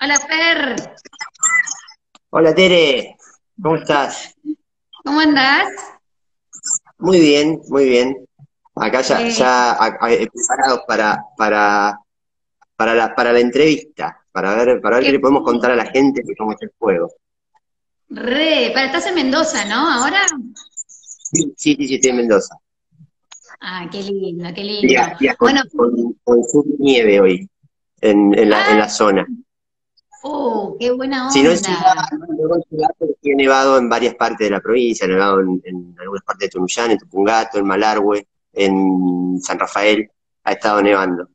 Hola, Fer. Hola, Tere. ¿Cómo estás? ¿Cómo andás? Muy bien, muy bien. Acá ya, Eh. ya a- a- eh, preparados para, para, para la, para la entrevista, para ver, para ver Qué qué le podemos contar a la gente de cómo es el juego. Re, para, estás en Mendoza, ¿no? Ahora. Sí, sí, sí, estoy en Mendoza. Ah, qué lindo, qué lindo. Con, Bueno, con, con nieve hoy en, en la, en la zona. Oh, qué buena Si no es onda. he nevado en varias partes de la provincia, he nevado en, en algunas partes de Tunuyán, en Tupungato, en Malargüe, en San Rafael, ha estado nevando.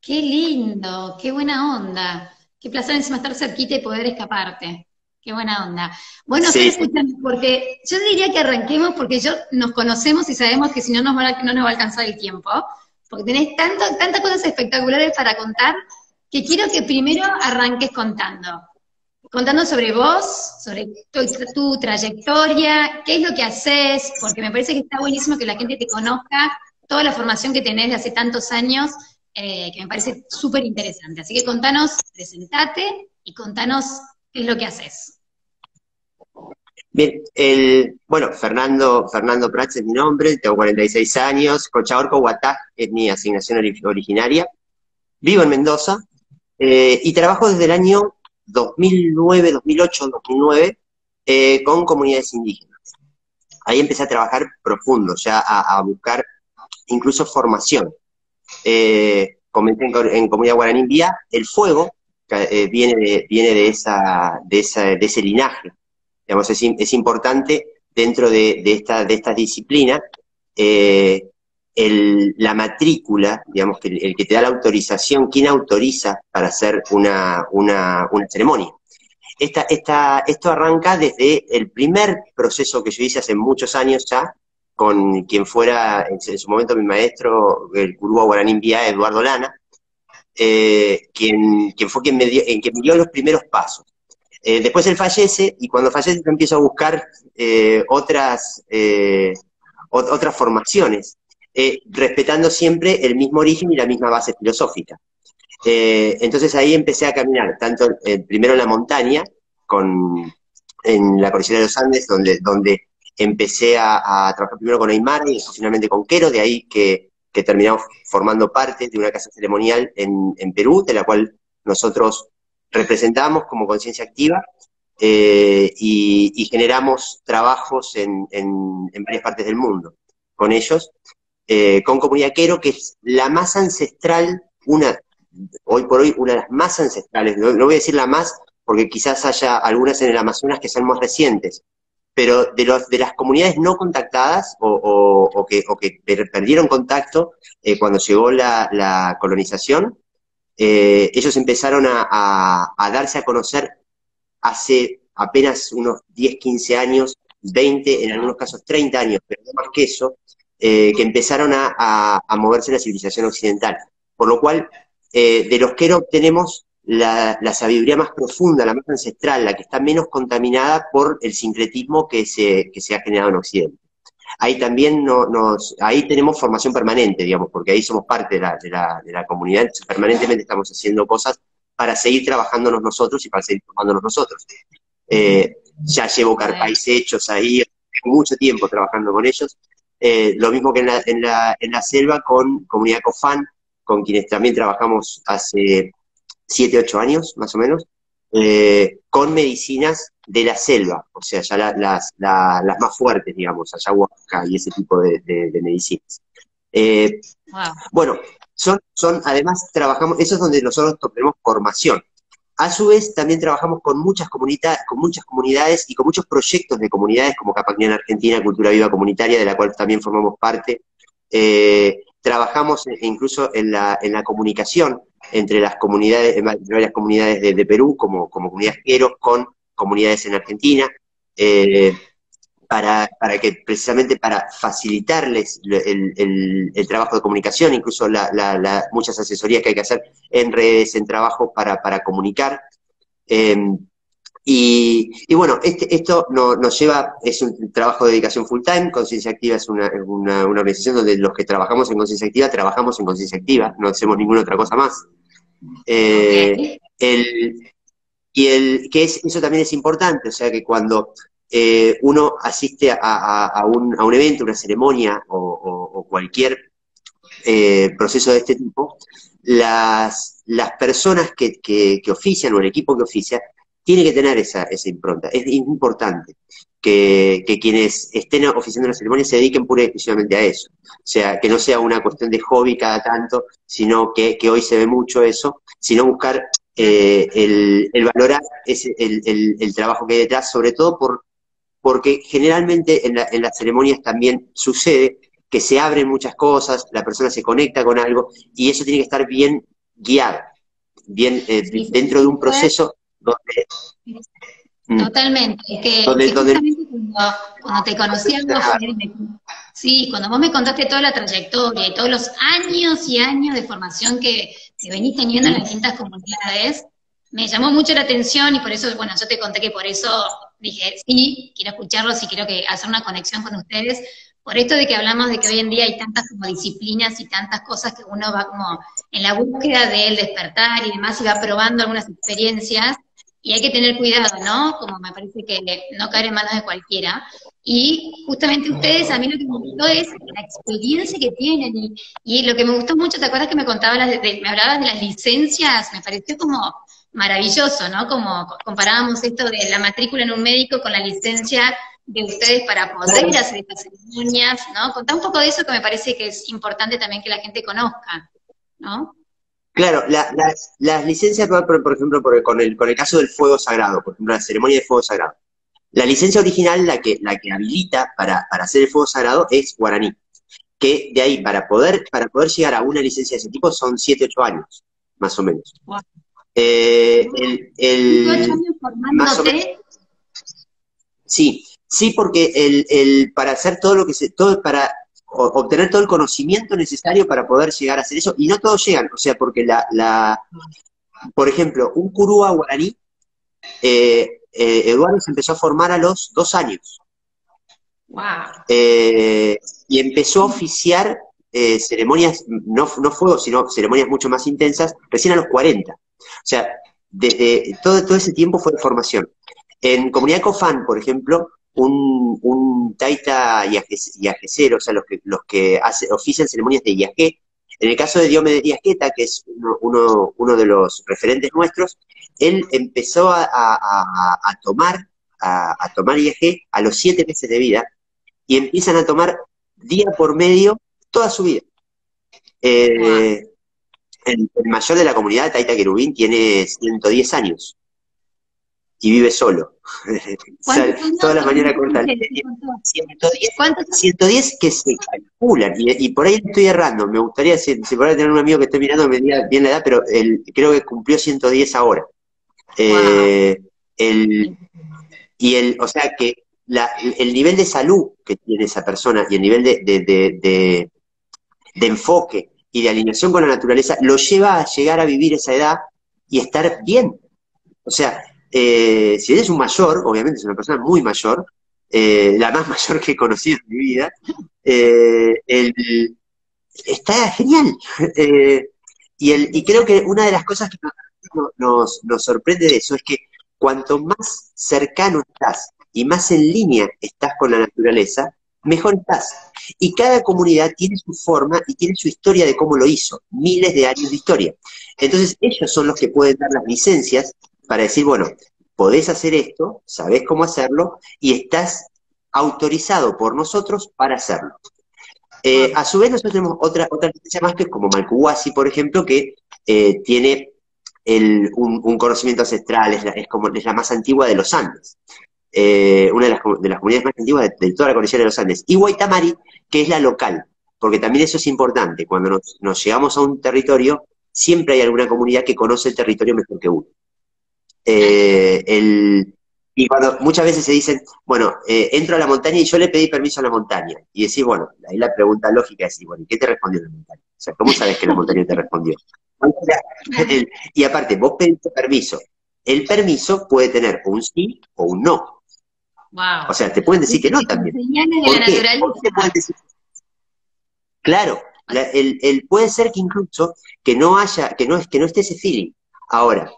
Qué lindo, qué buena onda. Qué placer encima estar cerquita y poder escaparte. Qué buena onda. Bueno, Sí, porque yo diría que arranquemos porque yo nos conocemos y sabemos que si no nos va a, no nos va a alcanzar el tiempo, porque tenés tanto, tantas cosas espectaculares para contar que quiero que primero arranques contando. Contando sobre vos, sobre tu, trayectoria, qué es lo que haces, porque me parece que está buenísimo que la gente te conozca, toda la formación que tenés de hace tantos años, eh, que me parece súper interesante. Así que contanos, presentate y contanos qué es lo que haces. Bien, el, bueno, Fernando, Fernando Prats es mi nombre, tengo 46 años, Cochaorco Huatá es mi asignación ori- originaria, vivo en Mendoza eh, y trabajo desde el año 2009, 2008, 2009 eh, con comunidades indígenas. Ahí empecé a trabajar profundo, ya a, a buscar incluso formación. Eh, comencé en, co- en comunidad guaraní Vía, el fuego eh, viene, de, viene de, esa, de, esa, de ese linaje. Digamos, es, es importante dentro de, de esta, de estas disciplinas el- la matrícula, digamos, que el, que te da la autorización, quién autoriza para hacer una, una, una ceremonia. Esta, esta, esto arranca desde el primer proceso que yo hice hace muchos años ya, con quien fuera en, su momento mi maestro, el Curúa Guaraní Vía, Eduardo Lana, eh, quien, quien fue quien me dio, en quien me dio los primeros pasos. Eh, después él fallece y cuando fallece yo empiezo a buscar eh, otras, ot- otras formaciones, eh, respetando siempre el mismo origen y la misma base filosófica. Eh, entonces ahí empecé a caminar, tanto eh, primero en la montaña, en la cordillera de los Andes, donde, donde empecé a, trabajar primero con Aymara y finalmente con Quero, de ahí que, terminamos formando parte de una casa ceremonial en, Perú, de la cual nosotros representamos como conciencia activa y, generamos trabajos en varias partes del mundo con ellos, eh, con Comunidad Quero, que es la más ancestral, una, hoy por hoy, una de las más ancestrales, no, voy a decir la más, porque quizás haya algunas en el Amazonas que son más recientes, pero de, los, de las comunidades no contactadas o, que, perdieron contacto eh, cuando llegó la, la colonización, eh, ellos empezaron a, a- a darse a conocer hace apenas unos 10, 15 años, 20, en algunos casos 30 años, pero no más que eso, eh, que empezaron a, a- a moverse en la civilización occidental. Por lo cual, eh, de los que obtenemos la, la sabiduría más profunda, la más ancestral, la que está menos contaminada por el sincretismo que se, que se ha generado en Occidente. Ahí también no- nos, ahí tenemos formación permanente, digamos, porque ahí somos parte de la, de la, de la comunidad, entonces permanentemente estamos haciendo cosas para seguir trabajándonos nosotros y para seguir formándonos nosotros. Eh, ya llevo carpais hechos ahí, tengo mucho tiempo trabajando con ellos. Eh, lo mismo que en la, en, la, en la selva con Comunidad Cofán, con quienes también trabajamos hace 7, 8 años, más o menos, eh, con medicinas de la selva, o sea, ya la- las, la- las más fuertes, digamos, ayahuasca y ese tipo de, de- de medicinas. Eh, Wow. bueno, son, son, además trabajamos, eso es donde nosotros tenemos formación. A su vez, también trabajamos con muchas con muchas comunidades y con muchos proyectos de comunidades como Capañán Argentina, Cultura Viva Comunitaria, de la cual también formamos parte. Eh, trabajamos e- incluso en la, comunicación entre las comunidades, entre varias comunidades de, Perú, como, como comunidades queros, con comunidades en Argentina. Eh, para, para que precisamente para facilitarles el, el- el trabajo de comunicación, incluso la- la- la- muchas asesorías que hay que hacer en redes, en trabajo para, para comunicar. Eh, y, y bueno, este, esto no- nos lleva, es un trabajo de dedicación full time, Conciencia Activa es una, una, una organización donde los que trabajamos en Conciencia Activa, trabajamos en Conciencia Activa, no hacemos ninguna otra cosa más. Eh, el, y el, que es, eso también es importante, o sea que cuando eh, uno asiste a, un, a, un, evento, una ceremonia o, cualquier eh, proceso de este tipo, las, personas que, ofician o el equipo que oficia tiene que tener esa, esa impronta. Es importante que, quienes estén oficiando la ceremonia se dediquen pura y exclusivamente a eso. O sea, que no sea una cuestión de hobby cada tanto, sino que, que hoy se ve mucho eso, sino buscar eh, el, valorar ese, el, trabajo que hay detrás, sobre todo por, porque generalmente en, las ceremonias también sucede que se abren muchas cosas, la persona se conecta con algo y eso tiene que estar bien guiado, bien eh, dentro de un proceso donde... Totalmente, que, Cuando, te conocí sí, cuando vos me contaste toda la trayectoria y todos los años y años de formación que, que venís teniendo en las distintas comunidades, me llamó mucho la atención y por eso, bueno, yo te conté que por eso dije, sí, quiero escucharlos y quiero que hacer una conexión con ustedes, por esto de que hablamos de que hoy en día hay tantas como disciplinas y tantas cosas que uno va como en la búsqueda del despertar y demás y va probando algunas experiencias y hay que tener cuidado, ¿no? Como me parece que no caer en manos de cualquiera. Y justamente ustedes, a mí lo que me gustó es la experiencia que tienen. Y, lo que me gustó mucho, ¿te acuerdas que me contabas, me hablabas de las licencias? Me pareció como maravilloso, ¿no? Como comparábamos esto de la matrícula en un médico con la licencia de ustedes para poder hacer estas ceremonias, ¿no? Contá un poco de eso que me parece que es importante también que la gente conozca, ¿no? Claro, las licencias, por, por ejemplo, con, el, con el caso del fuego sagrado, por ejemplo, la ceremonia de fuego sagrado. La licencia original, la que, la que habilita para, hacer el fuego sagrado, es guaraní. Que de ahí, para poder, para poder llegar a una licencia de ese tipo, son 7, 8 años, más o menos. Eh, el, años más o menos, sí, sí, porque el, el, para hacer todo lo que se, todo para obtener todo el conocimiento necesario para poder llegar a hacer eso, y no todos llegan, o sea, porque la, la por ejemplo, un curúa guaraní, eh, eh, Eduardo se empezó a formar a los dos años. Wow. Eh, y empezó a oficiar ceremonias, no, no fuego, sino ceremonias mucho más intensas, recién a los 40. O sea, desde todo, todo ese tiempo fue formación. En Comunidad Cofán, por ejemplo, un, un taita yajecero, o sea, los que, los que hace, ofician ceremonias de yajé. En el caso de Diomedes Yajeta, que es uno, uno, de los referentes nuestros, él empezó a, a, tomar a, tomar yajé a los siete meses de vida y empiezan a tomar día por medio toda su vida. Eh, el, mayor de la comunidad, Taita Querubín, tiene 110 años y vive solo. toda la mañana corta 110, 110 que se calculan, y, por ahí estoy errando, me gustaría, si, por ahí tener un amigo que esté mirando, me diga bien la edad, pero él, creo que cumplió 110 ahora. Eh, el, y el, o sea que la, el nivel de salud que tiene esa persona y el nivel de, de, de, de enfoque y de alineación con la naturaleza lo lleva a llegar a vivir esa edad y estar bien. O sea, eh, si eres un mayor, obviamente es una persona muy mayor, eh, la más mayor que he conocido en mi vida, eh, está genial. y, el, y creo que una de las cosas que nos, nos, sorprende de eso es que cuanto más cercano estás y más en línea estás con la naturaleza, mejor estás. Y cada comunidad tiene su forma y tiene su historia de cómo lo hizo, miles de años de historia. Entonces ellos son los que pueden dar las licencias para decir, bueno, podés hacer esto, sabés cómo hacerlo y estás autorizado por nosotros para hacerlo. Eh, a su vez, nosotros tenemos otra, otra licencia más que es como Malcuasi, por ejemplo, que eh, tiene un, conocimiento ancestral, es como es la más antigua de los Andes. Eh, una de las, de las, comunidades más antiguas de, toda la cordillera de los Andes. Y Guaitamari, que es la local, porque también eso es importante. Cuando nos, nos llegamos a un territorio, siempre hay alguna comunidad que conoce el territorio mejor que uno. Eh, el, y cuando muchas veces se dicen, bueno, eh, entro a la montaña y yo le pedí permiso a la montaña. Y decís, bueno, ahí la pregunta lógica es, bueno, ¿y qué te respondió la montaña? O sea, ¿cómo sabes que la montaña te respondió? y aparte, vos pediste permiso. El permiso puede tener un sí o un no. O sea, te pueden decir que no también. Claro, el, el, puede ser que incluso que no haya, que no, que no esté ese feeling. Ahora,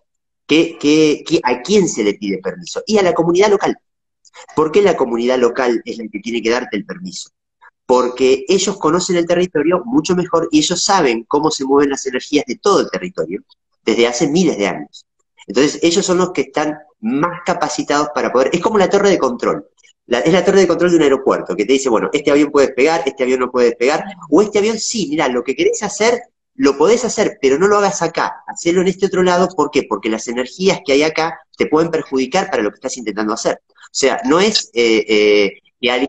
a quién se le pide permiso? Y a la comunidad local. ¿Por qué la comunidad local es la que tiene que darte el permiso? Porque ellos conocen el territorio mucho mejor y ellos saben cómo se mueven las energías de todo el territorio desde hace miles de años. Entonces, ellos son los que están más capacitados para poder. Es como la torre de control. es la torre de control de un aeropuerto que te dice, bueno, este avión puede despegar, este avión no puede despegar, o este avión sí, mira, lo que querés hacer, lo podés hacer, pero no lo hagas acá, hacelo en este otro lado, ¿por qué? Porque las energías que hay acá te pueden perjudicar para lo que estás intentando hacer. O sea, no es eh, eh,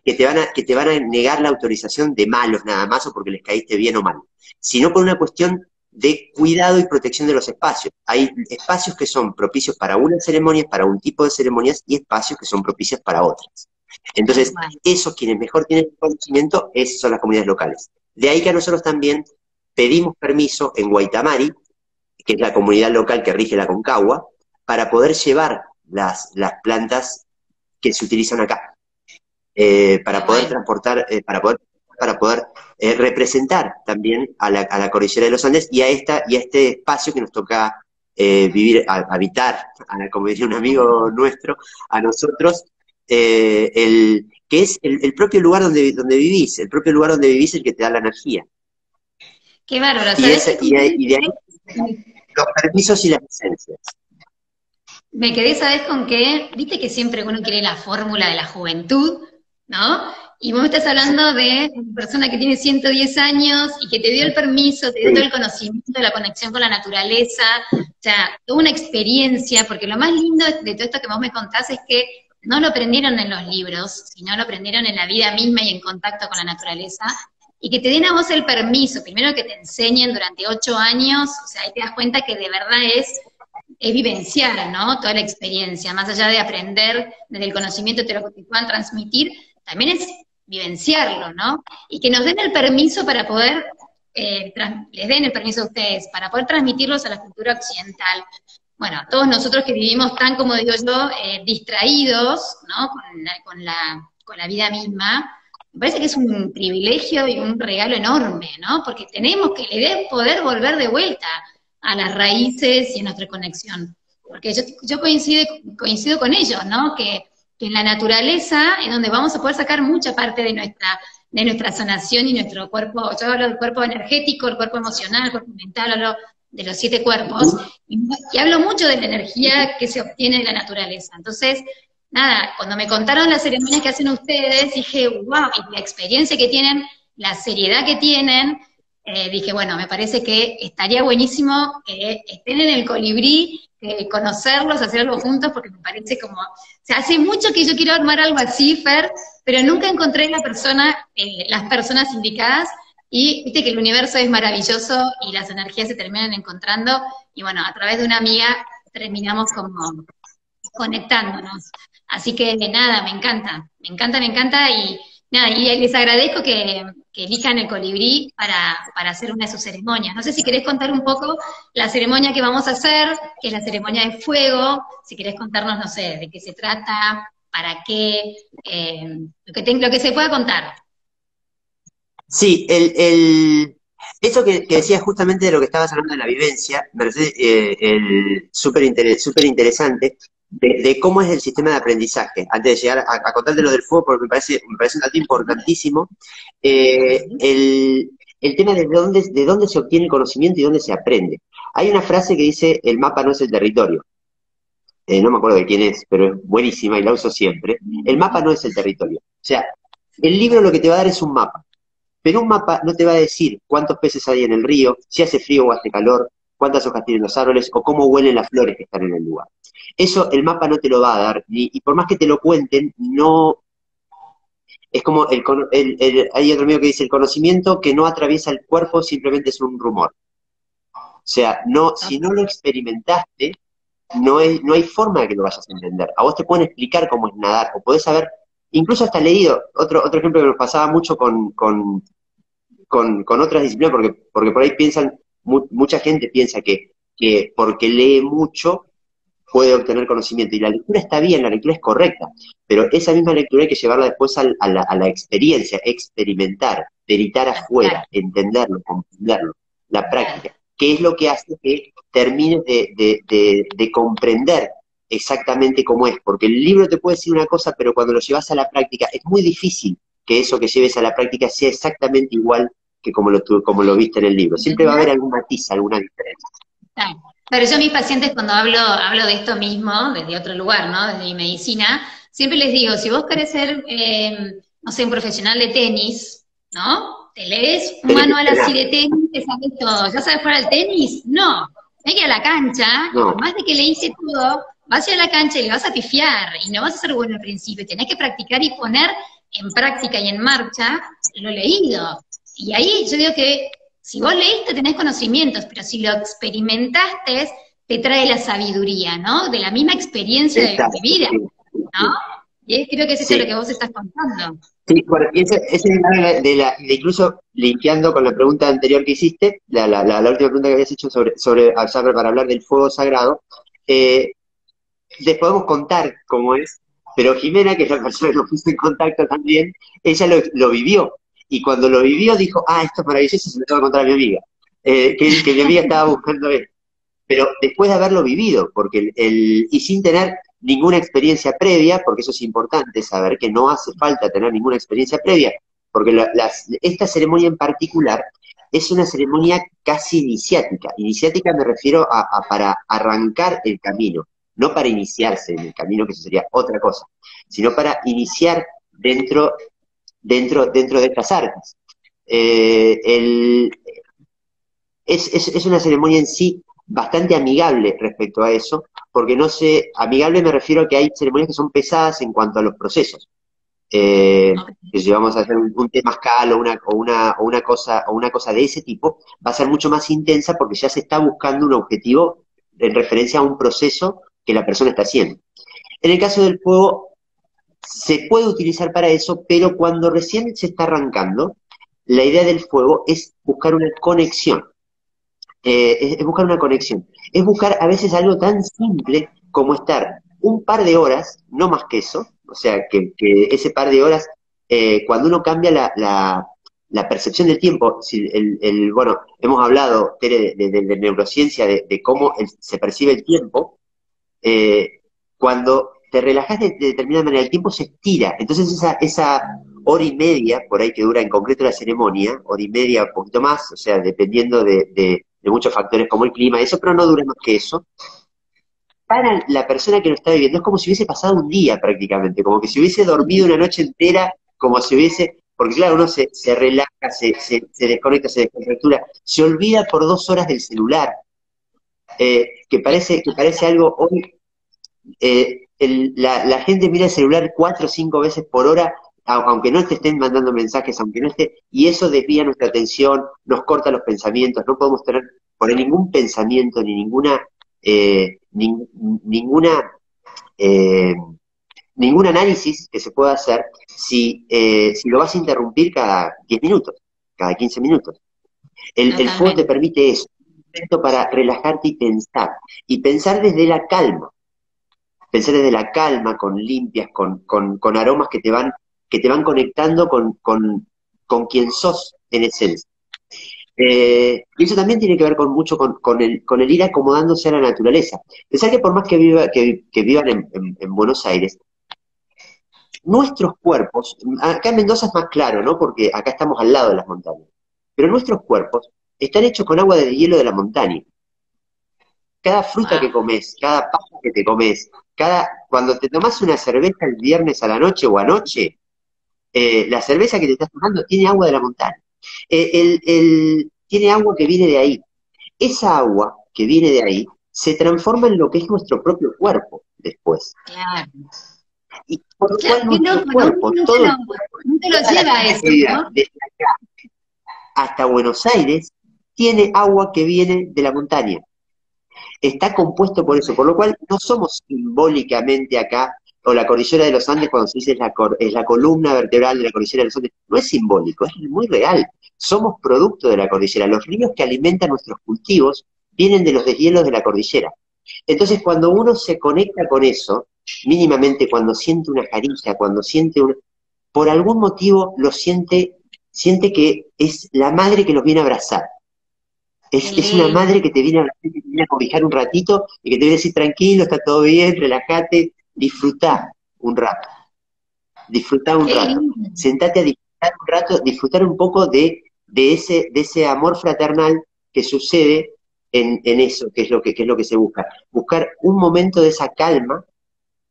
que, te van a, que te van a negar la autorización de malos nada más o porque les caíste bien o mal, sino por una cuestión de cuidado y protección de los espacios. Hay espacios que son propicios para unas ceremonias, para un tipo de ceremonias, y espacios que son propicios para otras. Entonces, esos quienes mejor tienen el conocimiento esos son las comunidades locales. De ahí que nosotros también pedimos permiso en Guaitamari, que es la comunidad local que rige la Concagua, para poder llevar las, las plantas que se utilizan acá, eh, para poder transportar, eh, para poder, para poder eh, representar también a la, a la, cordillera de los Andes y a esta y a este espacio que nos toca vivir, habitar, como diría un amigo nuestro, a nosotros, el, que es el, propio lugar donde, donde vivís, el propio lugar donde vivís el que te da la energía. Qué bárbaro, y, y, de ahí los permisos y las licencias. Me quedé, ¿sabes con qué? Viste que siempre uno quiere la fórmula de la juventud, ¿no? Y vos me estás hablando de una persona que tiene 110 años y que te dio el permiso, te dio todo el conocimiento de la conexión con la naturaleza, o sea, toda una experiencia, porque lo más lindo de todo esto que vos me contás es que no lo aprendieron en los libros, sino lo aprendieron en la vida misma y en contacto con la naturaleza, y que te den a vos el permiso, primero que te enseñen durante ocho años, o sea, ahí te das cuenta que de verdad es es vivenciar, ¿no? Toda la experiencia, más allá de aprender desde el conocimiento te lo que te puedan transmitir, también es vivenciarlo, ¿no? Y que nos den el permiso para poder, eh, les den el permiso a ustedes, para poder transmitirlos a la cultura occidental. Bueno, todos nosotros que vivimos tan, como digo yo, eh, distraídos, ¿no? Con la, con, la, vida misma, me parece que es un privilegio y un regalo enorme, ¿no? Porque tenemos que le poder volver de vuelta a las raíces y a nuestra conexión. Porque yo, yo coincido, coincido con ellos, ¿no? Que, en la naturaleza es donde vamos a poder sacar mucha parte de nuestra, de nuestra sanación y nuestro cuerpo, yo hablo del cuerpo energético, el cuerpo emocional, el cuerpo mental, hablo de los siete cuerpos, y, hablo mucho de la energía que se obtiene de la naturaleza. Entonces, nada, cuando me contaron las ceremonias que hacen ustedes, dije, wow, y la experiencia que tienen, la seriedad que tienen, eh, dije, bueno, me parece que estaría buenísimo que estén en el colibrí, conocerlos, hacer algo juntos, porque me parece como, hace mucho que yo quiero armar algo así, Fer, pero nunca encontré la persona, eh, las personas indicadas, y viste que el universo es maravilloso y las energías se terminan encontrando, y bueno, a través de una amiga terminamos como conectándonos. Así que nada, me encanta, me encanta, me encanta, y nada, y les agradezco que, elijan el colibrí para, hacer una de sus ceremonias. No sé si querés contar un poco la ceremonia que vamos a hacer, que es la ceremonia de fuego, si querés contarnos, no sé, de qué se trata, para qué, eh, lo, que lo que se pueda contar. Sí, el, el, eso que, decías justamente de lo que estabas hablando de la vivencia, me parece eh, súper interesante, de, cómo es el sistema de aprendizaje. Antes de llegar a, contarte lo del fuego, porque me parece, me parece un dato importantísimo, eh, el, tema de dónde, de dónde se obtiene el conocimiento y dónde se aprende. Hay una frase que dice, el mapa no es el territorio. Eh, no me acuerdo de quién es, pero es buenísima y la uso siempre. El mapa no es el territorio. O sea, el libro lo que te va a dar es un mapa. Pero un mapa no te va a decir cuántos peces hay en el río, si hace frío o hace calor, cuántas hojas tienen los árboles o cómo huelen las flores que están en el lugar. Eso el mapa no te lo va a dar, y, por más que te lo cuenten, no... Es como, el, hay otro amigo que dice, el conocimiento que no atraviesa el cuerpo simplemente es un rumor. O sea, no, si no lo experimentaste, no, es, no hay forma de que lo vayas a entender. A vos te pueden explicar cómo es nadar, o podés saber, incluso hasta leído, otro, otro ejemplo que nos pasaba mucho con, con, con, otras disciplinas, porque, porque por ahí piensan, mucha gente piensa que, que porque lee mucho puede obtener conocimiento. Y la lectura está bien, la lectura es correcta, pero esa misma lectura hay que llevarla después a, la, experiencia, experimentar, veritar afuera, entenderlo, comprenderlo, la práctica. que es lo que hace que termines de, comprender exactamente cómo es, porque el libro te puede decir una cosa, pero cuando lo llevas a la práctica es muy difícil que eso que lleves a la práctica sea exactamente igual que como lo, como lo viste en el libro. Siempre va a haber algún matiz, alguna diferencia. Pero yo a mis pacientes cuando hablo, hablo de esto mismo, desde otro lugar, ¿no? Desde mi medicina, siempre les digo, si vos querés ser, eh, no sé, un profesional de tenis, ¿no? Te lees un manual así de tenis, te sabes todo. ¿Ya sabes jugar al tenis? No. Hay que ir a la cancha, por más de que le hice todo, vas a ir a la cancha y le vas a pifiar, y no vas a ser bueno al principio. Tenés que practicar y poner en práctica y en marcha lo leído. Y ahí yo digo que si vos leíste tenés conocimientos, pero si lo experimentaste, te trae la sabiduría, ¿no? De la misma experiencia de, vida, ¿no? Y creo que es eso lo que vos estás contando. Sí, bueno, y ese, es de, la, de incluso limpiando con la pregunta anterior que hiciste, la, la, la, última pregunta que habías hecho sobre, sobre para hablar del fuego sagrado, eh, les podemos contar cómo es, pero Jimena, que es la persona que nos puso en contacto también, ella lo, lo vivió, y cuando lo vivió dijo, ah, esto es maravilloso, se me tengo que contar a mi amiga, eh, que, mi amiga estaba buscando él. Pero después de haberlo vivido, porque el, y sin tener ninguna experiencia previa, porque eso es importante saber que no hace falta tener ninguna experiencia previa, porque esta ceremonia en particular es una ceremonia casi iniciática. Iniciática me refiero a, a, para arrancar el camino, no para iniciarse en el camino, que eso sería otra cosa, sino para iniciar dentro dentro, dentro de estas artes. Eh, es, una ceremonia en sí bastante amigable respecto a eso, porque no sé, amigable me refiero a que hay ceremonias que son pesadas en cuanto a los procesos. Eh, que si vamos a hacer un, tema temazcal o una, o, una, o, una cosa, o una cosa de ese tipo, va a ser mucho más intensa porque ya se está buscando un objetivo en referencia a un proceso que la persona está haciendo. En el caso del fuego, se puede utilizar para eso, pero cuando recién se está arrancando, la idea del fuego es buscar una conexión. Eh, es, buscar una conexión. Es buscar a veces algo tan simple como estar un par de horas, no más que eso, o sea, que, ese par de horas, eh, cuando uno cambia la, percepción del tiempo, si el, bueno, hemos hablado, de, neurociencia, de, cómo se percibe el tiempo, eh, cuando te relajas de, determinada manera, el tiempo se estira. Entonces esa, esa hora y media, por ahí que dura en concreto la ceremonia, hora y media, un poquito más, o sea, dependiendo de, muchos factores como el clima, eso, pero no dura más que eso. Para la persona que lo está viviendo es como si hubiese pasado un día prácticamente, como que si hubiese dormido una noche entera, como si hubiese, porque claro, uno se, se relaja, se, se, desconecta, se descontractura, se olvida por dos horas del celular, eh, que parece que parece algo hoy eh, la, gente mira el celular cuatro o cinco veces por hora, aunque no te estén mandando mensajes, aunque no esté, y eso desvía nuestra atención, nos corta los pensamientos, no podemos tener por ningún pensamiento ni ninguna, eh, ninguna, eh, ningún análisis que se pueda hacer si, eh, si lo vas a interrumpir cada 10 minutos, cada 15 minutos. El, el fuego te permite eso, para relajarte y pensar, y pensar desde la calma pensar desde la calma, con limpias, con, con, aromas que te van, que te van conectando con, con, con quien sos en esencia. Eh, y eso también tiene que ver con mucho con, con, el, con el ir acomodándose a la naturaleza. Pensar que por más que, viva, que, vivan en, Buenos Aires, nuestros cuerpos, acá en Mendoza es más claro, ¿no? Porque acá estamos al lado de las montañas, pero nuestros cuerpos están hechos con agua de hielo de la montaña. Cada fruta que ah. comes, cada pasta que te comes, cada, cuando te tomas una cerveza el viernes a la noche o anoche, eh, la cerveza que te estás tomando tiene agua de la montaña. Eh, el, tiene agua que viene de ahí. Esa agua que viene de ahí se transforma en lo que es nuestro propio cuerpo después. Claro. Y por lo cual nuestro cuerpo, todo lo, lleva eso, hasta Buenos Aires, tiene agua que viene de la montaña está compuesto por eso, por lo cual no somos simbólicamente acá, o la cordillera de los Andes, cuando se dice es la, columna vertebral de la cordillera de los Andes, no es simbólico, es muy real. Somos producto de la cordillera. Los ríos que alimentan nuestros cultivos vienen de los deshielos de la cordillera. Entonces, cuando uno se conecta con eso, mínimamente cuando siente una carilla, cuando siente un... Por algún motivo lo siente, siente que es la madre que los viene a abrazar. Es, una madre que te, viene a, que te viene a cobijar un ratito y que te viene a decir tranquilo, está todo bien, relájate, disfrutá un rato. Disfrutá un rato. Sentate a disfrutar un rato, disfrutar un poco de, de, ese, de ese amor fraternal que sucede en, en eso, que es, lo que, que es lo que se busca. Buscar un momento de esa calma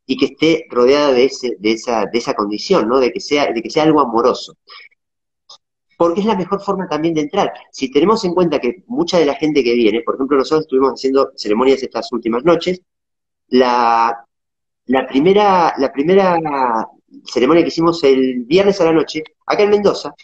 y que esté rodeada de, ese, de, esa, de esa condición, ¿no? De que, sea, de que sea algo amoroso. Porque es la mejor forma también de entrar. Si tenemos en cuenta que mucha de la gente que viene, por ejemplo, nosotros estuvimos haciendo ceremonias estas últimas noches, la, la primera, la primera ceremonia que hicimos el viernes a la noche, acá en Mendoza,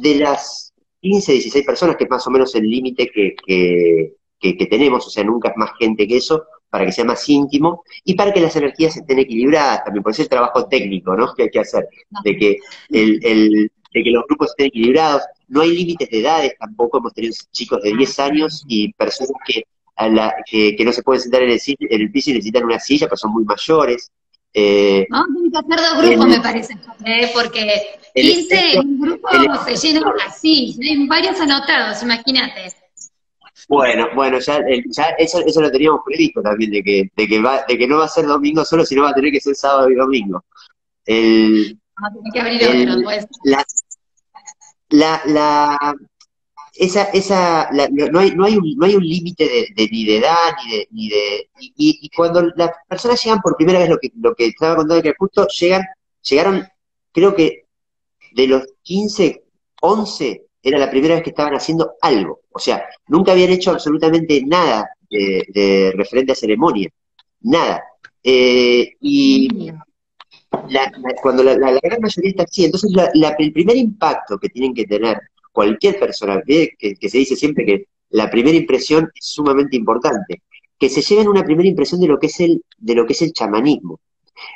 de las 15, 16 personas, que es más o menos el límite que, que, que, tenemos, o sea, nunca es más gente que eso, para que sea más íntimo y para que las energías estén equilibradas también, por eso el trabajo técnico ¿no? que hay que hacer, de que, el, de que los grupos estén equilibrados. No hay límites de edades tampoco, hemos tenido chicos de 10 años y personas que, a la, que, no se pueden sentar en el, en el piso y necesitan una silla, pero son muy mayores. Eh, no, tienen que hacer dos grupos, me parece, ¿eh? porque 15 en un grupo se llenan así, hay varios anotados, imagínate. Bueno, bueno, ya, ya eso, eso, lo teníamos previsto también, de que, de, que va, de que no va a ser domingo solo, sino va a tener que ser sábado y domingo. El, que abrir el, pues. la, la, la, esa, esa, no, hay, no, hay un, no hay un límite de, ni de edad, ni de, ni de y, y, cuando las personas llegan por primera vez, lo que, lo que estaba contando que justo llegan, llegaron, creo que de los 15, 11 era la primera vez que estaban haciendo algo. O sea, nunca habían hecho absolutamente nada de, referente a ceremonia. Nada. Eh, y cuando la, gran mayoría está así, entonces el primer impacto que tienen que tener cualquier persona, que, que, se dice siempre que la primera impresión es sumamente importante, que se lleven una primera impresión de lo que es el, de lo que es el chamanismo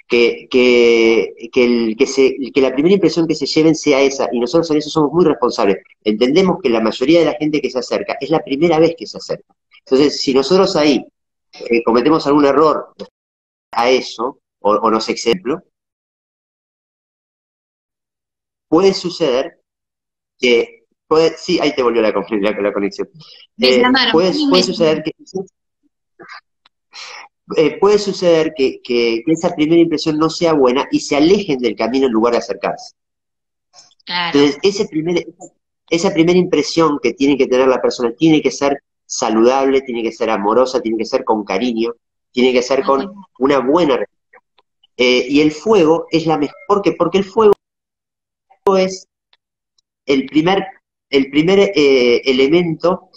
que, que, que, el, que, se, que la primera impresión que se lleven sea esa, y nosotros en eso somos muy responsables. Entendemos que la mayoría de la gente que se acerca es la primera vez que se acerca. Entonces, si nosotros ahí eh, cometemos algún error a eso, o, o nos ejemplo, puede suceder que, puede, sí, ahí te volvió la, la, conexión. Eh, puede, puede suceder que eh, puede suceder que, esa primera impresión no sea buena y se alejen del camino en lugar de acercarse. Entonces, ese primer, esa primera impresión que tiene que tener la persona tiene que ser saludable, tiene que ser amorosa, tiene que ser con cariño, tiene que ser con una buena relación. Eh, y el fuego es la mejor que, porque el fuego es el primer, el primer eh, elemento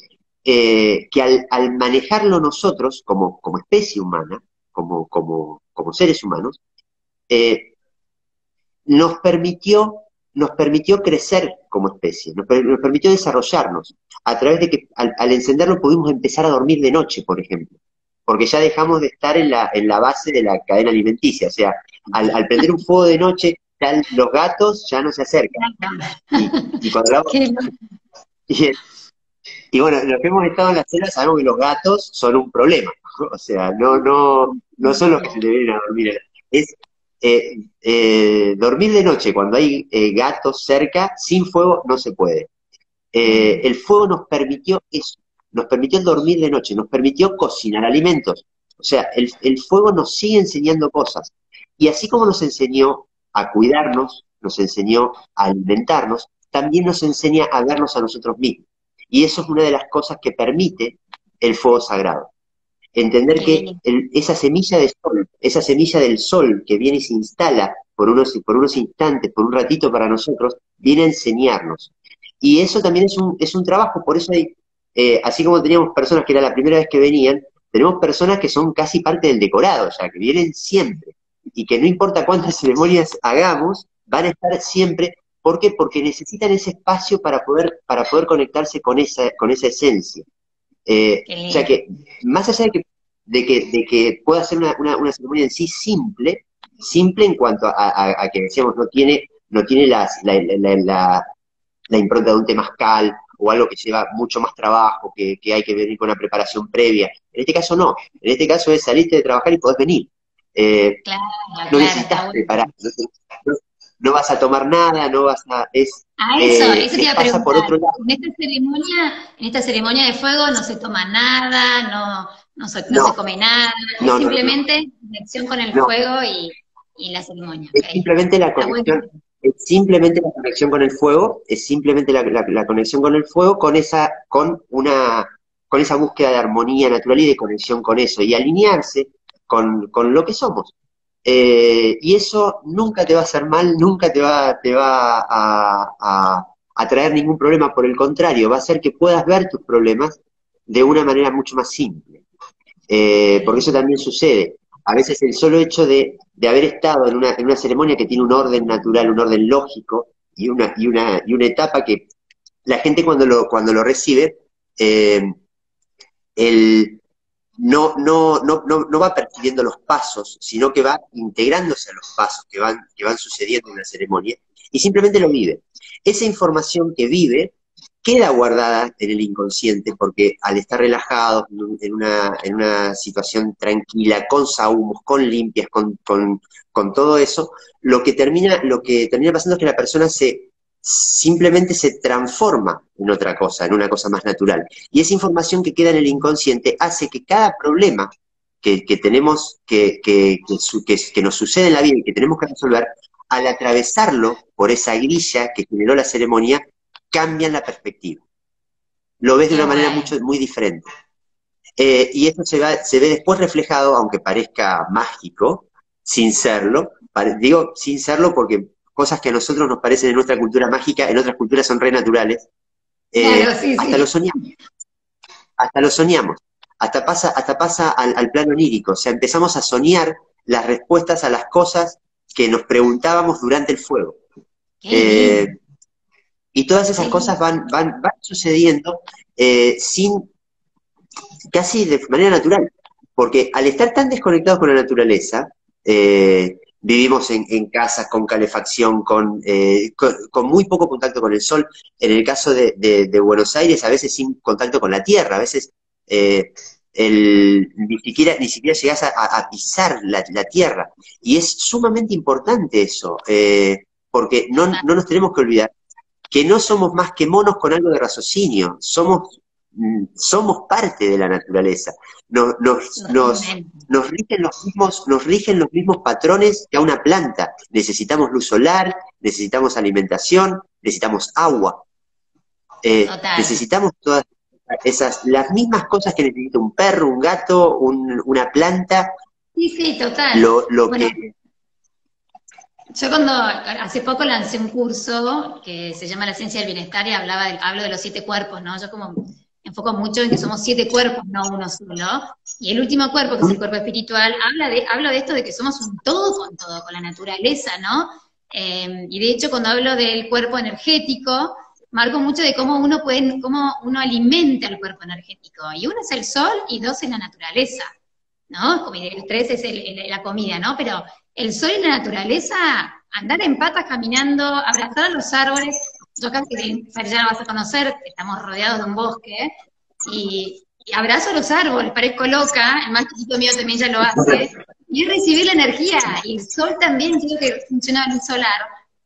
eh, que al, manejarlo nosotros como, como especie humana, como, como, como seres humanos, eh, nos permitió nos permitió crecer como especie, nos, permitió desarrollarnos, a través de que al, encenderlo pudimos empezar a dormir de noche, por ejemplo, porque ya dejamos de estar en la, en la base de la cadena alimenticia, o sea, al, al prender un fuego de noche, los gatos ya no se acercan. Y, cuando y bueno, los que hemos estado en la cena sabemos que los gatos son un problema. O sea, no, no, no son los que se deben a dormir. Es eh, eh, dormir de noche cuando hay eh, gatos cerca, sin fuego no se puede. el fuego nos permitió eso, nos permitió dormir de noche, nos permitió cocinar alimentos. O sea, el, el fuego nos sigue enseñando cosas. Y así como nos enseñó a cuidarnos, nos enseñó a alimentarnos, también nos enseña a vernos a nosotros mismos. Y eso es una de las cosas que permite el fuego sagrado. Entender que esa semilla de sol, esa semilla del sol que viene y se instala por unos, por unos instantes, por un ratito para nosotros, viene a enseñarnos. Y eso también es un, es un trabajo, por eso hay, eh, así como teníamos personas que era la primera vez que venían, tenemos personas que son casi parte del decorado, o sea, que vienen siempre. Y que no importa cuántas ceremonias hagamos, van a estar siempre ¿Por qué? Porque necesitan ese espacio para poder, para poder conectarse con esa, con esa esencia. Eh, o sea que, más allá de que, de que, de que pueda ser una, una, ceremonia en sí simple, simple en cuanto a, que decíamos, no tiene, no tiene las, la, la, la, impronta de un temazcal o algo que lleva mucho más trabajo, que, que, hay que venir con una preparación previa. En este caso no, en este caso es salirte de trabajar y podés venir. Eh, no necesitas preparar, no vas a tomar nada, no vas a... Es, a eso, eso te iba a preguntar. Por otro lado. En esta ceremonia, en esta ceremonia de fuego no se toma nada, no, no, se, no se come nada, es simplemente conexión con el fuego y, y, la ceremonia. Es simplemente la conexión, es simplemente la conexión con el fuego, es simplemente la, la, conexión con el fuego con esa, con una, con esa búsqueda de armonía natural y de conexión con eso, y alinearse con, con lo que somos. Eh, y eso nunca te va a hacer mal, nunca te va, te va a, a, traer ningún problema, por el contrario, va a hacer que puedas ver tus problemas de una manera mucho más simple. Eh, porque eso también sucede. A veces el solo hecho de, de haber estado en una, en una, ceremonia que tiene un orden natural, un orden lógico y una, y una, y una etapa que la gente cuando lo, cuando lo recibe, eh, el, no, no, no, no, va percibiendo los pasos, sino que va integrándose a los pasos que van, que van sucediendo en la ceremonia y simplemente lo vive. Esa información que vive queda guardada en el inconsciente porque al estar relajado en una, en una situación tranquila, con sahumos, con limpias, con, con, con todo eso, lo que termina, lo que termina pasando es que la persona se, simplemente se transforma en otra cosa, en una cosa más natural. Y esa información que queda en el inconsciente hace que cada problema que, tenemos, que, que, que, nos sucede en la vida y que tenemos que resolver, al atravesarlo por esa grilla que generó la ceremonia, cambian la perspectiva. Lo ves de una manera mucho, muy diferente. Eh, y eso se, va, se ve después reflejado, aunque parezca mágico, sin serlo. Digo sin serlo porque cosas que a nosotros nos parecen en nuestra cultura mágica, en otras culturas son re naturales. Eh, hasta lo soñamos. Hasta lo soñamos. Hasta pasa, hasta pasa al, plano onírico. O sea, empezamos a soñar las respuestas a las cosas que nos preguntábamos durante el fuego. Eh, y todas esas cosas van, van, van sucediendo eh, sin casi de manera natural. Porque al estar tan desconectados con la naturaleza, eh, vivimos en, en casas con calefacción, eh, con, con, muy poco contacto con el sol. En el caso de, de, Buenos Aires, a veces sin contacto con la tierra, a veces eh, ni, siquiera, ni siquiera llegas a, pisar la, la, tierra. Y es sumamente importante eso, eh, porque no, no nos tenemos que olvidar que no somos más que monos con algo de raciocinio, somos somos parte de la naturaleza. Nos, nos, nos, rigen los mismos, nos rigen los mismos patrones que a una planta. Necesitamos luz solar, necesitamos alimentación, necesitamos agua. Eh, necesitamos todas esas, las mismas cosas que necesita un perro, un gato, una planta. Sí, sí, total. Lo, que... Yo cuando hace poco lancé un curso que se llama La Ciencia del Bienestar y hablaba del, hablo de los siete cuerpos, ¿no? Yo como enfoco mucho en que somos siete cuerpos, no uno solo. Y el último cuerpo, que es el cuerpo espiritual, habla de, habla de esto de que somos un todo con todo, con la naturaleza, ¿no? Em, y de hecho, cuando hablo del cuerpo energético, marco mucho de cómo uno puede, cómo uno alimenta el cuerpo energético. Y uno es el sol y dos es la naturaleza, ¿no? Como el tres es la comida, ¿no? Pero el sol y la naturaleza, andar en patas caminando, abrazar a los árboles, yo casi que ya vas a conocer, estamos rodeados de un bosque, y, abrazo a los árboles, parezco loca, el más chiquito mío también ya lo hace, y es recibir la energía, y el sol también, creo que funciona en un solar,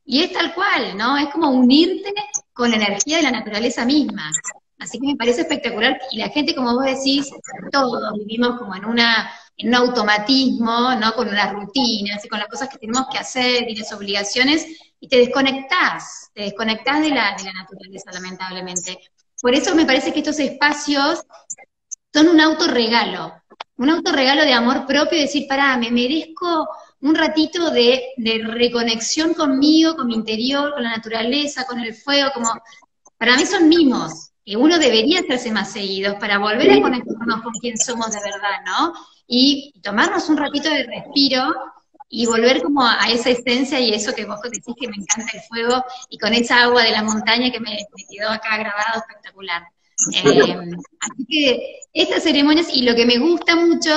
y es tal cual, ¿no? Es como unirte con la energía de la naturaleza misma. Así que me parece espectacular, y la gente, como vos decís, todos vivimos como en una un automatismo, ¿no? Con unas rutinas y con las cosas que tenemos que hacer y las obligaciones, y te desconectás, te desconectás de la, de la naturaleza, lamentablemente. Por eso me parece que estos espacios son un autorregalo, un autorregalo de amor propio, decir, pará, me merezco un ratito de, de, reconexión conmigo, con mi interior, con la naturaleza, con el fuego, como, para mí son mimos, que uno debería hacerse más seguidos para volver a conectarnos con quien somos de verdad, ¿no? Y tomarnos un ratito de respiro y volver como a esa esencia y eso que vos decís que me encanta el fuego y con esa agua de la montaña que me, quedó acá grabado espectacular. Eh, así que estas ceremonias, y lo que me gusta mucho,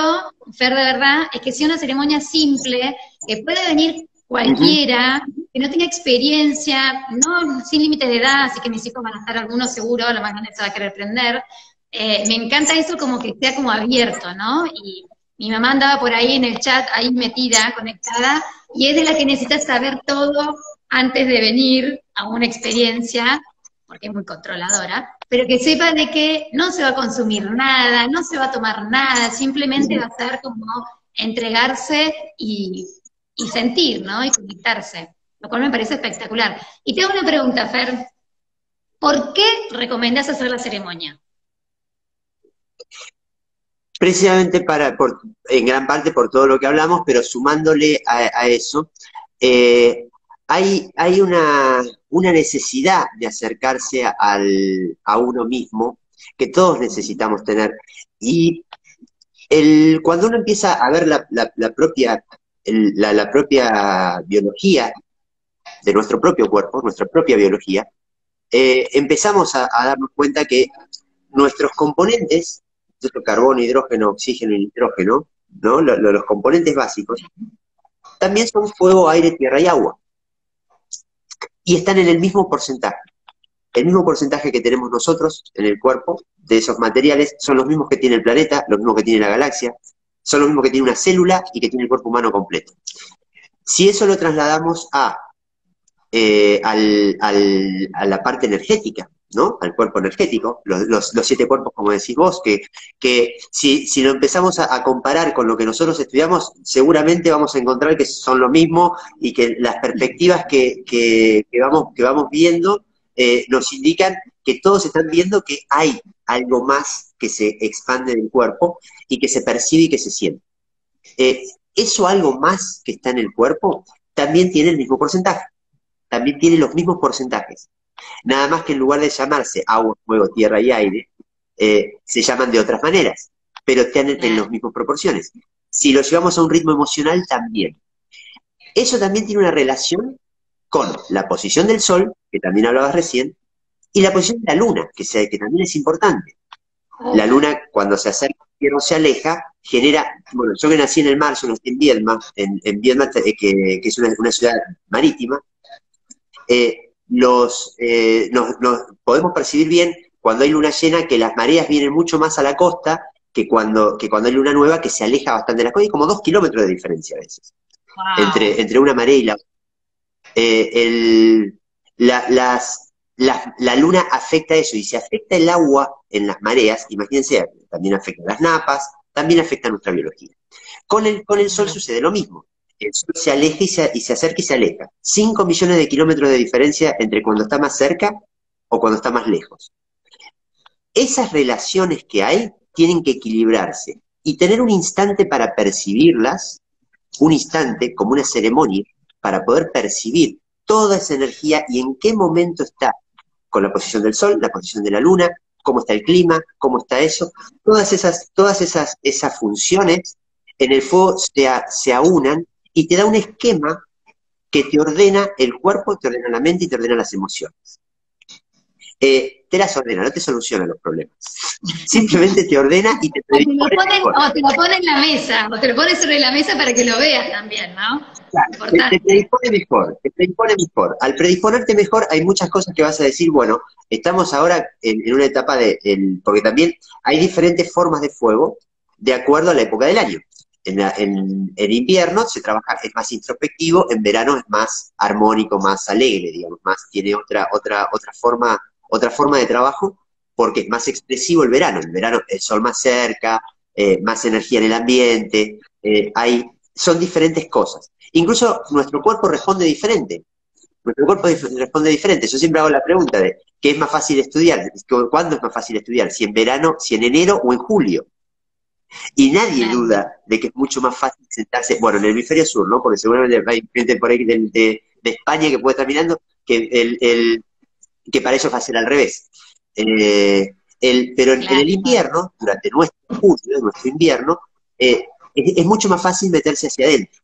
Fer, de verdad, es que sea una ceremonia simple, que puede venir cualquiera, que no tenga experiencia, no sin límites de edad, así que mis hijos van a estar algunos seguro, la más grande se va a querer prender. Eh, me encanta eso como que sea como abierto, ¿no? Y, mi mamá andaba por ahí en el chat, ahí metida, conectada, y es de la que necesita saber todo antes de venir a una experiencia, porque es muy controladora, pero que sepa de que no se va a consumir nada, no se va a tomar nada, simplemente va a ser como entregarse y, y sentir, ¿no? Y conectarse, lo cual me parece espectacular. Y tengo una pregunta, Fer. ¿Por qué recomendás hacer la ceremonia? Precisamente para, en gran parte por todo lo que hablamos, pero sumándole a, eso, eh, hay, hay una, necesidad de acercarse al, a uno mismo que todos necesitamos tener. Y el, cuando uno empieza a ver la, la, propia, la, propia biología de nuestro propio cuerpo, nuestra propia biología, eh, empezamos a, darnos cuenta que nuestros componentes, carbono, hidrógeno, oxígeno y nitrógeno, ¿no? los componentes básicos, también son fuego, aire, tierra y agua. Y están en el mismo porcentaje. El mismo porcentaje que tenemos nosotros en el cuerpo de esos materiales son los mismos que tiene el planeta, los mismos que tiene la galaxia, son los mismos que tiene una célula y que tiene el cuerpo humano completo. Si eso lo trasladamos a eh, al, a la parte energética, ¿no? Al cuerpo energético, los, siete cuerpos, como decís vos, que, que si, si lo empezamos a, comparar con lo que nosotros estudiamos, seguramente vamos a encontrar que son lo mismo y que las perspectivas que, que, vamos, que vamos viendo eh, nos indican que todos están viendo que hay algo más que se expande del cuerpo y que se percibe y que se siente. Eh, eso algo más que está en el cuerpo también tiene el mismo porcentaje también tiene los mismos porcentajes. Nada más que en lugar de llamarse agua, fuego, tierra y aire, eh, se llaman de otras maneras, pero tienen en las mismas proporciones. Si lo llevamos a un ritmo emocional, también. Eso también tiene una relación con la posición del Sol, que también hablabas recién, y la posición de la Luna, que, que también es importante. La Luna, cuando se acerca o se aleja, genera, bueno, yo que nací en el mar, yo nací en Viedma, en, Viedma, eh, que, es una, ciudad marítima, eh, los, eh, nos, podemos percibir bien cuando hay luna llena que las mareas vienen mucho más a la costa que cuando, que cuando hay luna nueva que se aleja bastante de la costa. Hay como dos kilómetros de diferencia a veces entre, entre una marea y la otra. Eh, la, las, la, luna afecta eso, y si afecta el agua en las mareas, imagínense, también afecta las napas, también afecta nuestra biología. Con el, con el sol sucede lo mismo el Sol se aleja y se, y se acerca y se aleja. 5 millones de kilómetros de diferencia entre cuando está más cerca o cuando está más lejos. Esas relaciones que hay tienen que equilibrarse y tener un instante para percibirlas, un instante como una ceremonia, para poder percibir toda esa energía y en qué momento está con la posición del Sol, la posición de la Luna, cómo está el clima, cómo está eso, todas esas, todas esas, esas funciones en el fuego se, se aunan y te da un esquema que te ordena el cuerpo, te ordena la mente y te ordena las emociones. Eh, te las ordena, no te soluciona los problemas. Simplemente te ordena y te te, lo o te lo pone en la mesa, o te lo pones sobre la mesa para que lo veas también, ¿no? Claro, te, predispone mejor, te predispone mejor. Al predisponerte mejor hay muchas cosas que vas a decir, bueno, estamos ahora en, una etapa de, porque también hay diferentes formas de fuego de acuerdo a la época del año en, en, invierno se trabaja, es más introspectivo, en verano es más armónico, más alegre, digamos, más, tiene otra, otra, otra forma, otra forma de trabajo, porque es más expresivo el verano. El verano, el sol más cerca, eh, más energía en el ambiente, eh, hay, son diferentes cosas. Incluso nuestro cuerpo responde diferente. Nuestro cuerpo responde diferente. Yo siempre hago la pregunta de ¿qué es más fácil estudiar? ¿Cuándo es más fácil estudiar? ¿Si en verano, si en enero o en julio? Y nadie duda de que es mucho más fácil sentarse, bueno, en el hemisferio sur, ¿no? Porque seguramente hay gente por ahí de, España que puede estar mirando, que, el, que para ellos va a ser al revés. Eh, el, pero en, el invierno, durante nuestro julio, nuestro invierno, eh, es, mucho más fácil meterse hacia adentro.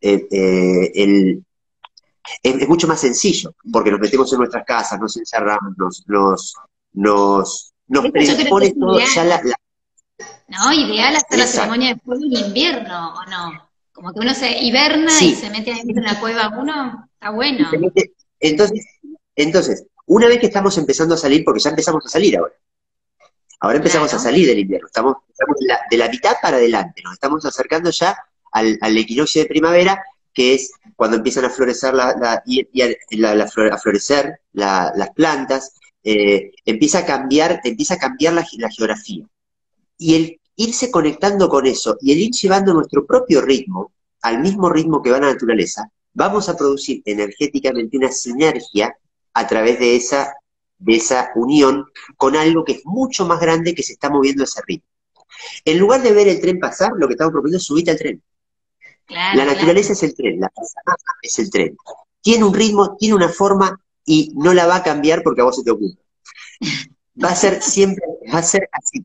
Eh, el, es, mucho más sencillo, porque nos metemos en nuestras casas, nos encerramos, nos, nos, nos, nos predispone todo ya la, ¿no? Ideal hacer la ceremonia de fuego en invierno, ¿o no? Como que uno se hiberna y se mete en la cueva uno, está bueno. Entonces, entonces, una vez que estamos empezando a salir, porque ya empezamos a salir ahora, ahora empezamos a salir del invierno, estamos, de, la, mitad para adelante, nos estamos acercando ya al, equinoccio de primavera, que es cuando empiezan a florecer, la, y, a, florecer las plantas, eh, empieza a cambiar, empieza a cambiar la, geografía. Y el irse conectando con eso y el ir llevando nuestro propio ritmo, al mismo ritmo que va la naturaleza, vamos a producir energéticamente una sinergia a través de esa, de esa unión con algo que es mucho más grande que se está moviendo ese ritmo. En lugar de ver el tren pasar, lo que estamos proponiendo es subirte al tren. la naturaleza es el tren, la pasada es el tren. Tiene un ritmo, tiene una forma y no la va a cambiar porque a vos se te ocurre. Va a ser siempre, va a ser así.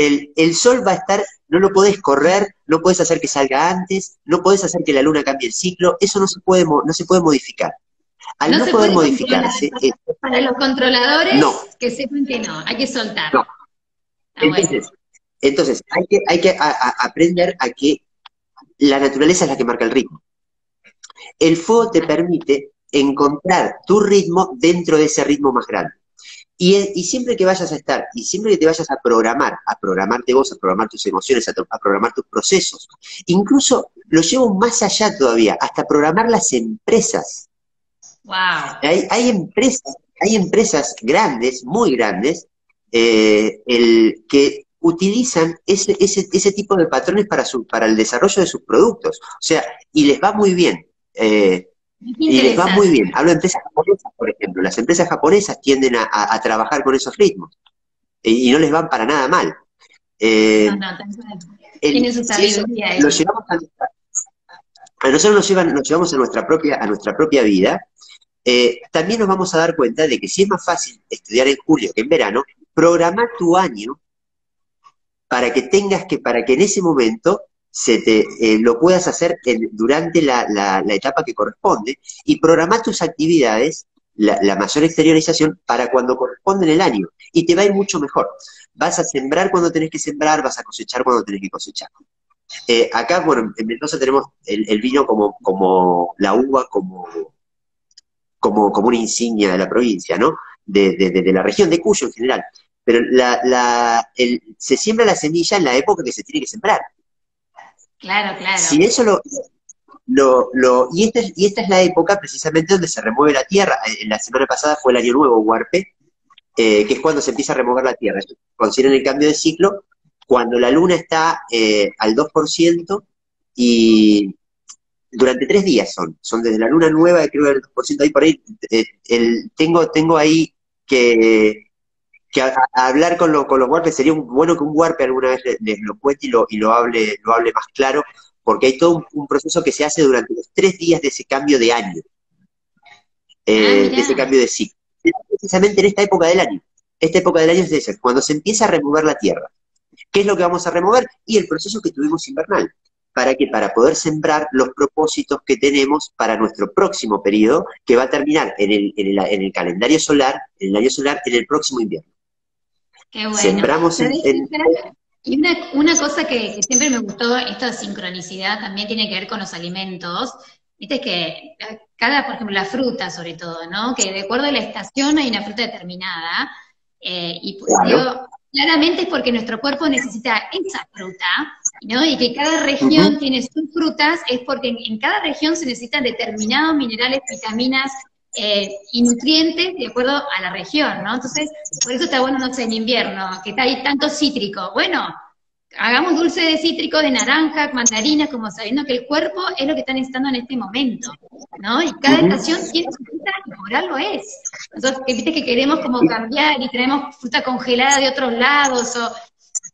El, el, sol va a estar, no lo podés correr, no podés hacer que salga antes, no podés hacer que la luna cambie el ciclo, eso no se puede, no se puede modificar. Al no, poder modificarse. para los controladores, que sepan que no, hay que soltar. No. entonces, entonces, hay que, hay que aprender a que la naturaleza es la que marca el ritmo. El fuego te permite encontrar tu ritmo dentro de ese ritmo más grande. Y, siempre que vayas a estar, y siempre que te vayas a programar, a programarte vos, a programar tus emociones, a, programar tus procesos, incluso lo llevo más allá todavía, hasta programar las empresas. Wow. Hay, empresas, hay empresas grandes, muy grandes, eh, el, que utilizan ese, ese, ese tipo de patrones para, su, para el desarrollo de sus productos. O sea, y les va muy bien. Eh, y les va muy bien. Hablo de empresas japonesas, por ejemplo. Las empresas japonesas tienden a, trabajar con esos ritmos y, no les van para nada mal. Eh, no, no, su sabiduría. a, nosotros nos, llevan, nos llevamos a nuestra propia, a nuestra propia vida. Eh, también nos vamos a dar cuenta de que si es más fácil estudiar en julio que en verano, programa tu año para que tengas que, para que en ese momento se te, eh, lo puedas hacer durante la, la, etapa que corresponde y programar tus actividades, la, mayor exteriorización, para cuando corresponde en el año. Y te va a ir mucho mejor. Vas a sembrar cuando tenés que sembrar, vas a cosechar cuando tenés que cosechar. Eh, acá, bueno, en Mendoza tenemos el, vino como, como la uva, como, como, como una insignia de la provincia, ¿no? De, de la región, de Cuyo en general. Pero la, la, el, se siembra la semilla en la época que se tiene que sembrar. Claro, claro. Si eso lo, lo, lo, y, esta, y esta es la época precisamente donde se remueve la tierra. Eh, la semana pasada fue el año nuevo, Huarpe, eh, que es cuando se empieza a remover la tierra. Consideren el cambio de ciclo cuando la luna está eh, al 2% y durante tres días son, son desde la luna nueva, creo que el 2%, ahí por ahí, el, tengo, tengo ahí que que hablar con, con los warpes sería un, bueno que un warpe alguna vez les, lo cuente y lo, y lo hable, lo hable más claro, porque hay todo un, proceso que se hace durante los tres días de ese cambio de año, eh, ah, de ese cambio de ciclo. Precisamente en esta época del año. Esta época del año es esa, cuando se empieza a remover la tierra. ¿Qué es lo que vamos a remover? Y el proceso que tuvimos invernal. ¿Para que Para poder sembrar los propósitos que tenemos para nuestro próximo periodo, que va a terminar en el, en el, en el calendario solar, en el año solar, en el próximo invierno. Qué bueno. Sembramos Y una, una cosa que, siempre me gustó, esta sincronicidad también tiene que ver con los alimentos. Viste que cada, por ejemplo, la fruta sobre todo, ¿no? Que de acuerdo a la estación hay una fruta determinada. Eh, y pues, claramente es porque nuestro cuerpo necesita esa fruta, ¿no? Y que cada región tiene sus frutas, es porque en, cada región se necesitan determinados minerales, vitaminas, eh, y nutrientes de acuerdo a la región, ¿no? Entonces, por eso está bueno, no sé, en invierno, que está ahí tanto cítrico. Bueno, hagamos dulce de cítrico, de naranja, mandarinas, como sabiendo que el cuerpo es lo que está necesitando en este momento, ¿no? Y cada estación tiene su fruta y por algo es. Nosotros, que viste que queremos como cambiar y tenemos fruta congelada de otros lados, o,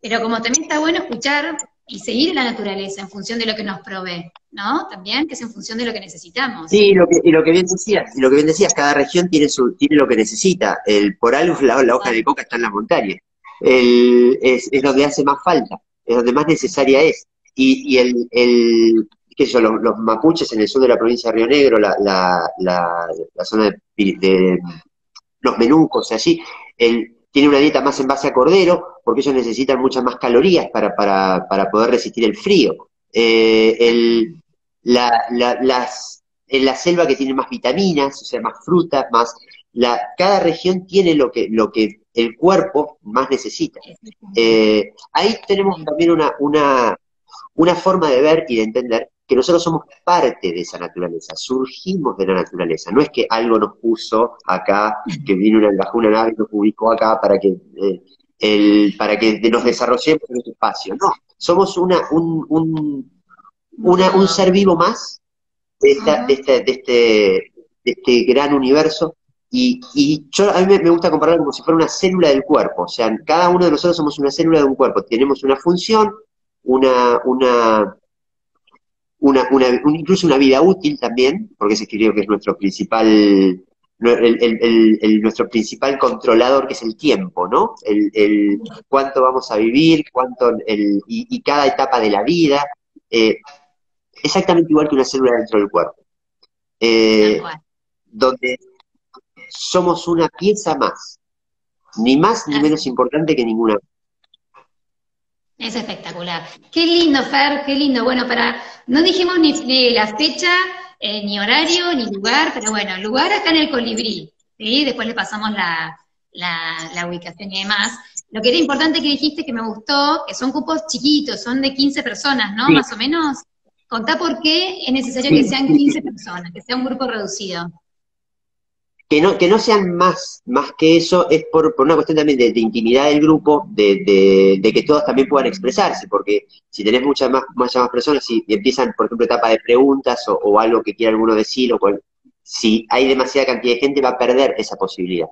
pero como también está bueno escuchar y seguir la naturaleza en función de lo que nos provee, ¿no? También, que es en función de lo que necesitamos. Sí, lo que, y lo que bien decías, y lo que bien decías, cada región tiene su, tiene lo que necesita. El, por algo la, hoja de coca está en las montañas. El, es, es donde hace más falta, es donde más necesaria es. Y, y el, el qué sé yo, los, los, mapuches en el sur de la provincia de Río Negro, la, la, la, la zona de, de, los menucos, allí, el, tiene una dieta más en base a cordero, porque ellos necesitan muchas más calorías para, para, para poder resistir el frío. Eh, el, la, la, las, en la selva que tiene más vitaminas, o sea, más frutas, más... La, cada región tiene lo que, lo que el cuerpo más necesita. Eh, ahí tenemos también una, una, una forma de ver y de entender que nosotros somos parte de esa naturaleza, surgimos de la naturaleza. No es que algo nos puso acá, que vino una, bajó una nave y nos ubicó acá para que, eh, el, para que nos desarrollemos en este espacio. No, somos una, un, un, una, un ser vivo más de, esta, de, este, de, este, de este gran universo. Y, y yo, a mí me, gusta compararlo como si fuera una célula del cuerpo. O sea, cada uno de nosotros somos una célula de un cuerpo. Tenemos una función, una, una, una, una, incluso una vida útil también, porque ese creo que es nuestro principal, el, el, el, nuestro principal controlador, que es el tiempo, ¿no? El, cuánto vamos a vivir, cuánto, el, y, cada etapa de la vida, eh, exactamente igual que una célula dentro del cuerpo, eh, donde somos una pieza más, ni más ni menos importante que ninguna es espectacular. Qué lindo, Fer, qué lindo. Bueno, para no dijimos ni, la fecha, eh, ni horario, ni lugar, pero bueno, lugar está en el colibrí, ¿sí? Después le pasamos la, la, ubicación y demás. Lo que era importante que dijiste que me gustó, que son cupos chiquitos, son de 15 personas, ¿no? Más o menos. Contá por qué es necesario que sean 15 personas, que sea un grupo reducido que no, que no sean más, más que eso, es por, por una cuestión también de, intimidad del grupo, de, de, que todos también puedan expresarse, porque si tenés muchas más, muchas más personas y, empiezan, por ejemplo, etapa de preguntas o, algo que quiera alguno decir, o si hay demasiada cantidad de gente va a perder esa posibilidad.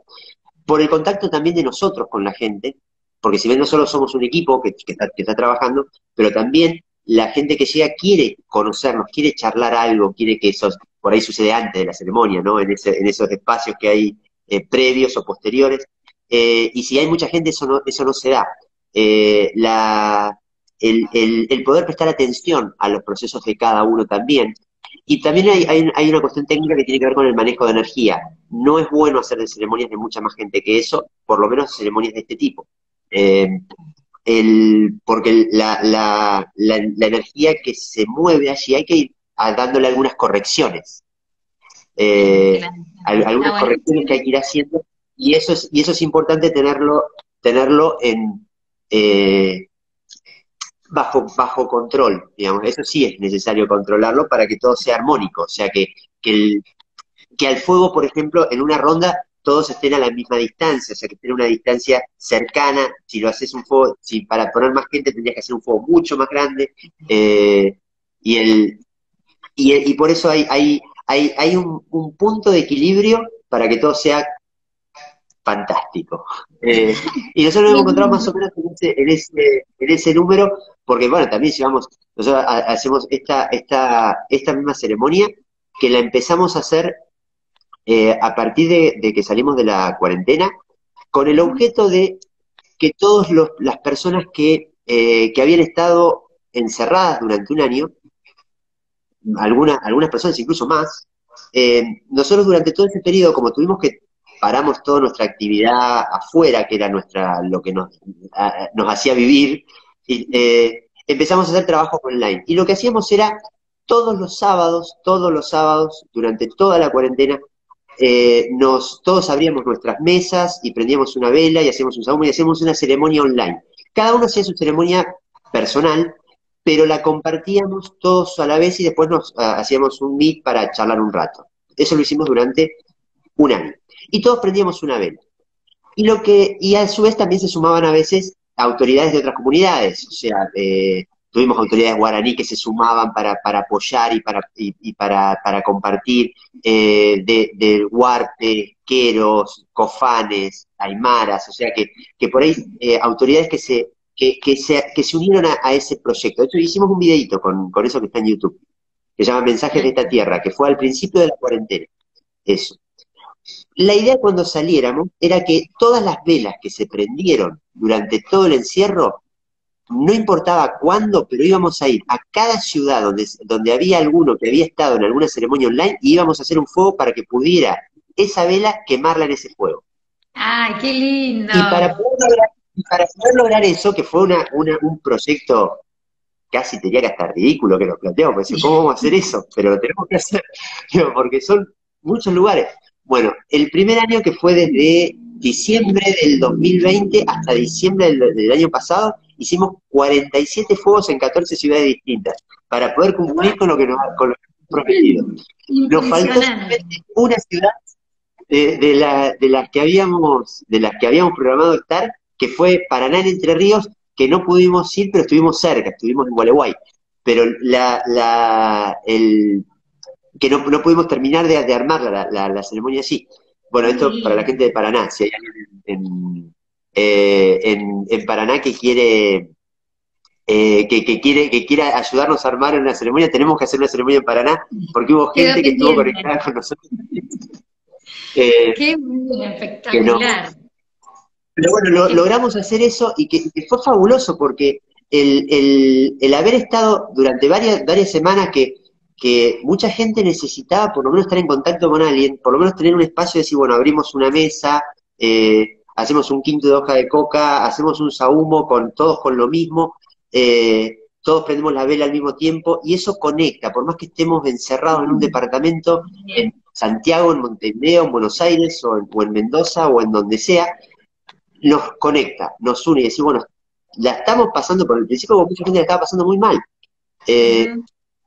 Por el contacto también de nosotros con la gente, porque si bien no solo somos un equipo que, que, está, que está trabajando, pero también la gente que llega quiere conocernos, quiere charlar algo, quiere que esos, por ahí sucede antes de la ceremonia, ¿no? En, ese, en esos espacios que hay eh, previos o posteriores. Eh, y si hay mucha gente, eso no, eso no se da. Eh, el, poder prestar atención a los procesos de cada uno también. Y también hay, hay, una cuestión técnica que tiene que ver con el manejo de energía. No es bueno hacer de ceremonias de mucha más gente que eso, por lo menos ceremonias de este tipo. el, porque la, la, la, la energía que se mueve allí hay que ir dándole algunas correcciones. Eh, algunas correcciones que hay que ir haciendo. Y eso es, y eso es importante tenerlo, tenerlo en eh, bajo, bajo control, digamos, eso sí es necesario controlarlo para que todo sea armónico, o sea que, que, el, que al fuego, por ejemplo, en una ronda todos estén a la misma distancia, o sea que estén a una distancia cercana, si lo haces un fuego, si para poner más gente tendrías que hacer un fuego mucho más grande, eh, y el, y, por eso hay, hay, hay, hay un, punto de equilibrio para que todo sea fantástico. Eh, y nosotros nos hemos encontrado más o menos en ese, en ese, en ese número, porque bueno, también si vamos, nosotros hacemos esta, esta, esta misma ceremonia, que la empezamos a hacer eh, a partir de, que salimos de la cuarentena, con el objeto de que todas las personas que, eh, que habían estado encerradas durante un año algunas, algunas personas incluso más, eh, nosotros durante todo ese periodo, como tuvimos que paramos toda nuestra actividad afuera, que era nuestra lo que nos, nos hacía vivir, y, eh, empezamos a hacer trabajo online. Y lo que hacíamos era todos los sábados, todos los sábados, durante toda la cuarentena, eh, nos, todos abríamos nuestras mesas y prendíamos una vela y hacíamos un saúme y hacíamos una ceremonia online. Cada uno hacía su ceremonia personal, pero la compartíamos todos a la vez y después nos ah, hacíamos un meet para charlar un rato. Eso lo hicimos durante un año. Y todos prendíamos una vela. Y lo que, y a su vez también se sumaban a veces autoridades de otras comunidades, o sea, eh, tuvimos autoridades guaraní que se sumaban para, para apoyar y para, y, para, para, compartir, eh, de, de Huarte, Queros, Cofanes, Aymaras, o sea que, que por ahí eh, autoridades que se que, que, se, que se unieron a, ese proyecto. De hecho, hicimos un videito con, con eso que está en YouTube, que se llama Mensajes de esta Tierra, que fue al principio de la cuarentena. Eso. La idea cuando saliéramos era que todas las velas que se prendieron durante todo el encierro, no importaba cuándo, pero íbamos a ir a cada ciudad donde, donde había alguno que había estado en alguna ceremonia online y íbamos a hacer un fuego para que pudiera esa vela quemarla en ese fuego. ¡Ay, qué lindo! Y para poder y para poder lograr eso, que fue una, un proyecto casi tenía que estar ridículo que lo planteamos, porque ¿cómo vamos a hacer eso? Pero lo tenemos que hacer, porque son muchos lugares. Bueno, el primer año que fue desde diciembre del 2020 hasta diciembre del, año pasado, hicimos 47 fuegos en 14 ciudades distintas para poder cumplir con lo que nos, con lo que hemos prometido. Nos faltó una ciudad de, la, de, las que habíamos, de las que habíamos programado estar, que fue Paraná en Entre Ríos, que no pudimos ir, pero estuvimos cerca, estuvimos en Gualeguay. Pero la, la, el, que no, no pudimos terminar de, de armar la, la, la, ceremonia así. Bueno, esto para la gente de Paraná, si hay alguien en, eh, en, en Paraná que quiere eh, que, que, quiere que quiera ayudarnos a armar una ceremonia, tenemos que hacer una ceremonia en Paraná, porque hubo gente que estuvo conectada con nosotros. Eh, Qué espectacular. Pero bueno, logramos hacer eso y que, fue fabuloso porque el, el, el, haber estado durante varias, varias semanas que, que mucha gente necesitaba por lo menos estar en contacto con alguien, por lo menos tener un espacio de decir, bueno, abrimos una mesa, eh, hacemos un quinto de hoja de coca, hacemos un sahumo con todos con lo mismo, eh, todos prendemos la vela al mismo tiempo y eso conecta, por más que estemos encerrados en un departamento en Santiago, en Montevideo, en Buenos Aires o en, Mendoza o en donde sea, nos conecta, nos une y decir, bueno, la estamos pasando por el principio, como mucha gente la estaba pasando muy mal. Eh,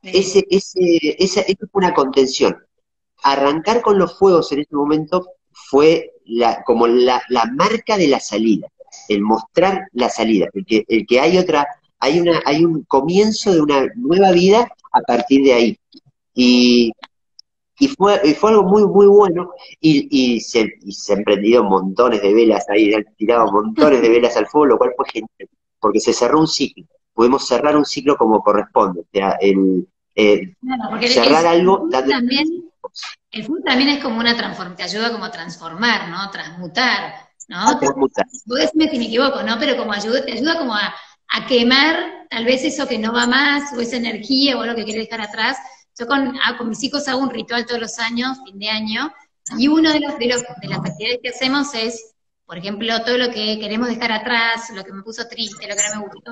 ese, ese, esa, fue una contención. Arrancar con los fuegos en ese momento fue la, como la, la marca de la salida, el mostrar la salida, el que, el que hay otra, hay una, hay un comienzo de una nueva vida a partir de ahí. Y, y fue, fue algo muy, muy bueno, y, y, se, y se han prendido montones de velas ahí, han tirado montones de velas al fuego, lo cual fue genial, porque se cerró un ciclo, pudimos cerrar un ciclo como corresponde, o sea, el, eh, cerrar algo... También, el fuego también es como una transformación, te ayuda como a transformar, ¿no? Transmutar, ¿no? Transmutar. Vos decime si me equivoco, ¿no? Pero como ayuda, te ayuda como a, a quemar tal vez eso que no va más, o esa energía, o lo que quieres dejar atrás, yo ah, con, mis hijos hago un ritual todos los años, fin de año, y uno de, los, de, los, de las actividades que hacemos es, por ejemplo, todo lo que queremos dejar atrás, lo que me puso triste, lo que no me gustó,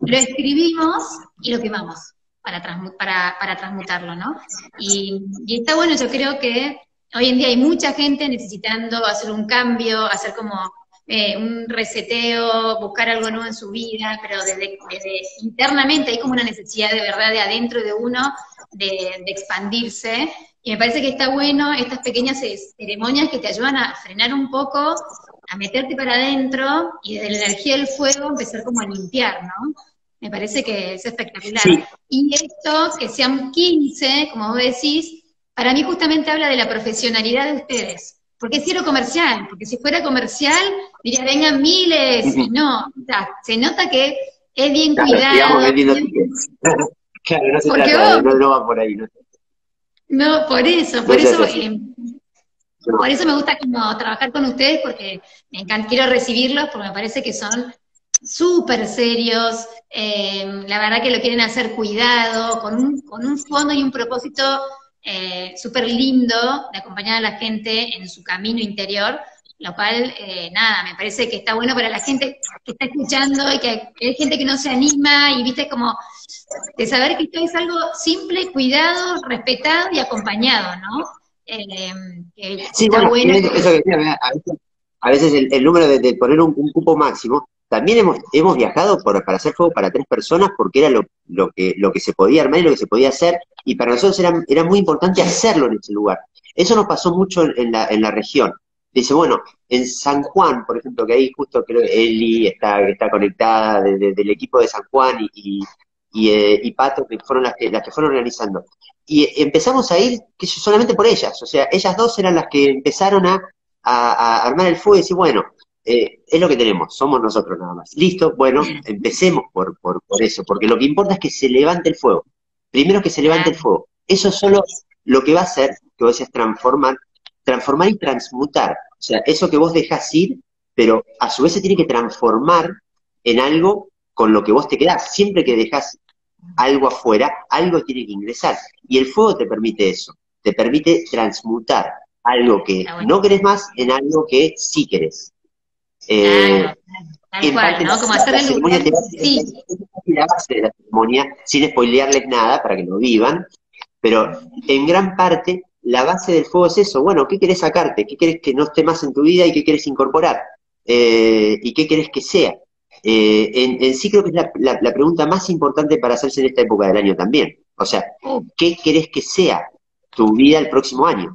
lo escribimos y lo quemamos para, para, para transmutarlo, ¿no? Y, y está bueno, yo creo que hoy en día hay mucha gente necesitando hacer un cambio, hacer como eh, un reseteo, buscar algo nuevo en su vida, pero desde, desde, internamente hay como una necesidad de verdad de adentro de uno de, expandirse. Y me parece que está bueno estas pequeñas ceremonias que te ayudan a frenar un poco, a meterte para adentro y desde la energía del fuego empezar como a limpiar, ¿no? Me parece que es espectacular. Y esto, que sean 15, como vos decís, para mí justamente habla de la profesionalidad de ustedes. Porque es cero comercial, porque si fuera comercial, diría, vengan miles, y no, se nota que es bien cuidado. Claro, no se trata, no, va por ahí. No, por eso, por eso, eh, por eso me gusta como trabajar con ustedes, porque me encanta, quiero recibirlos, porque me parece que son súper serios, eh, la verdad que lo quieren hacer cuidado, con un, con un fondo y un propósito eh, súper lindo de acompañar a la gente en su camino interior, lo cual, eh, nada, me parece que está bueno para la gente que está escuchando y que, hay gente que no se anima y viste como de saber que esto es algo simple, cuidado, respetado y acompañado, ¿no? Eh, sí, bueno, Eso que decía, a veces, el, número de, poner un, cupo máximo, también hemos, hemos viajado por, para hacer fuego para tres personas porque era lo, lo, que, lo que se podía armar y lo que se podía hacer, y para nosotros era, era muy importante hacerlo en ese lugar. Eso nos pasó mucho en la, en la región. Dice, bueno, en San Juan, por ejemplo, que ahí justo creo que Eli está, está conectada del equipo de San Juan y, y, eh, y, Pato, que fueron las que, las que fueron organizando. Y empezamos a ir solamente por ellas, o sea, ellas dos eran las que empezaron a, a, armar el fuego y decir, bueno, eh, es lo que tenemos, somos nosotros nada más. Listo, bueno, empecemos por, por, por eso, porque lo que importa es que se levante el fuego. Primero que se levante el fuego. Eso solo lo que va a hacer, que vos decías transformar, transformar y transmutar. O sea, eso que vos dejás ir, pero a su vez se tiene que transformar en algo con lo que vos te quedás. Siempre que dejas algo afuera, algo tiene que ingresar. Y el fuego te permite eso, te permite transmutar algo que no querés más en algo que sí querés. Eh, Tal cual, ¿no? Como hacer el sí. la base de la ceremonia, sin spoilearles nada para que lo vivan, pero en gran parte la base del fuego es eso, bueno, ¿qué querés sacarte? ¿Qué querés que no esté más en tu vida y qué querés incorporar? Eh, ¿Y qué querés que sea? eh, en, sí creo que es la, pregunta más importante para hacerse en esta época del año también. O sea. ¿qué querés que sea tu vida el próximo año?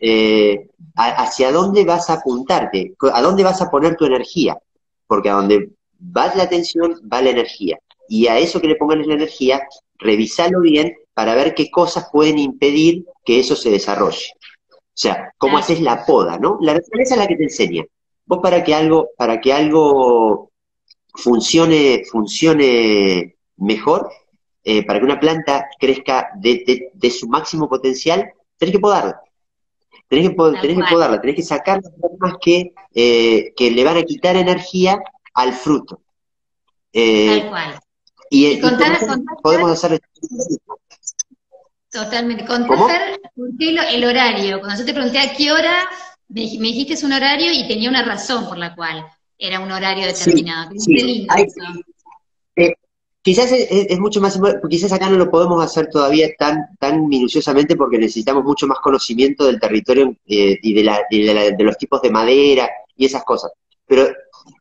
Eh, ¿Hacia dónde vas a apuntarte? ¿A dónde vas a poner tu energía? Porque a donde va la atención, va la energía. Y a eso que le pongan la energía, revisalo bien para ver qué cosas pueden impedir que eso se desarrolle. O sea, cómo haces la poda, ¿no? La naturaleza es la que te enseña. Vos para que algo, para que algo funcione, funcione mejor, eh, para que una planta crezca de, su máximo potencial, tenés que podarla. Tenés que, tenés que podarla, tenés que sacar las formas que, eh, que le van a quitar energía al fruto. Eh, Tal cual. Y, podemos hacer Totalmente. Contar el horario. Cuando yo te pregunté a qué hora, me, dijiste es un horario y tenía una razón por la cual era un horario determinado. Eh, quizás es, mucho más, quizás acá no lo podemos hacer todavía tan, tan minuciosamente porque necesitamos mucho más conocimiento del territorio eh, y, de, de, los tipos de madera y esas cosas. Pero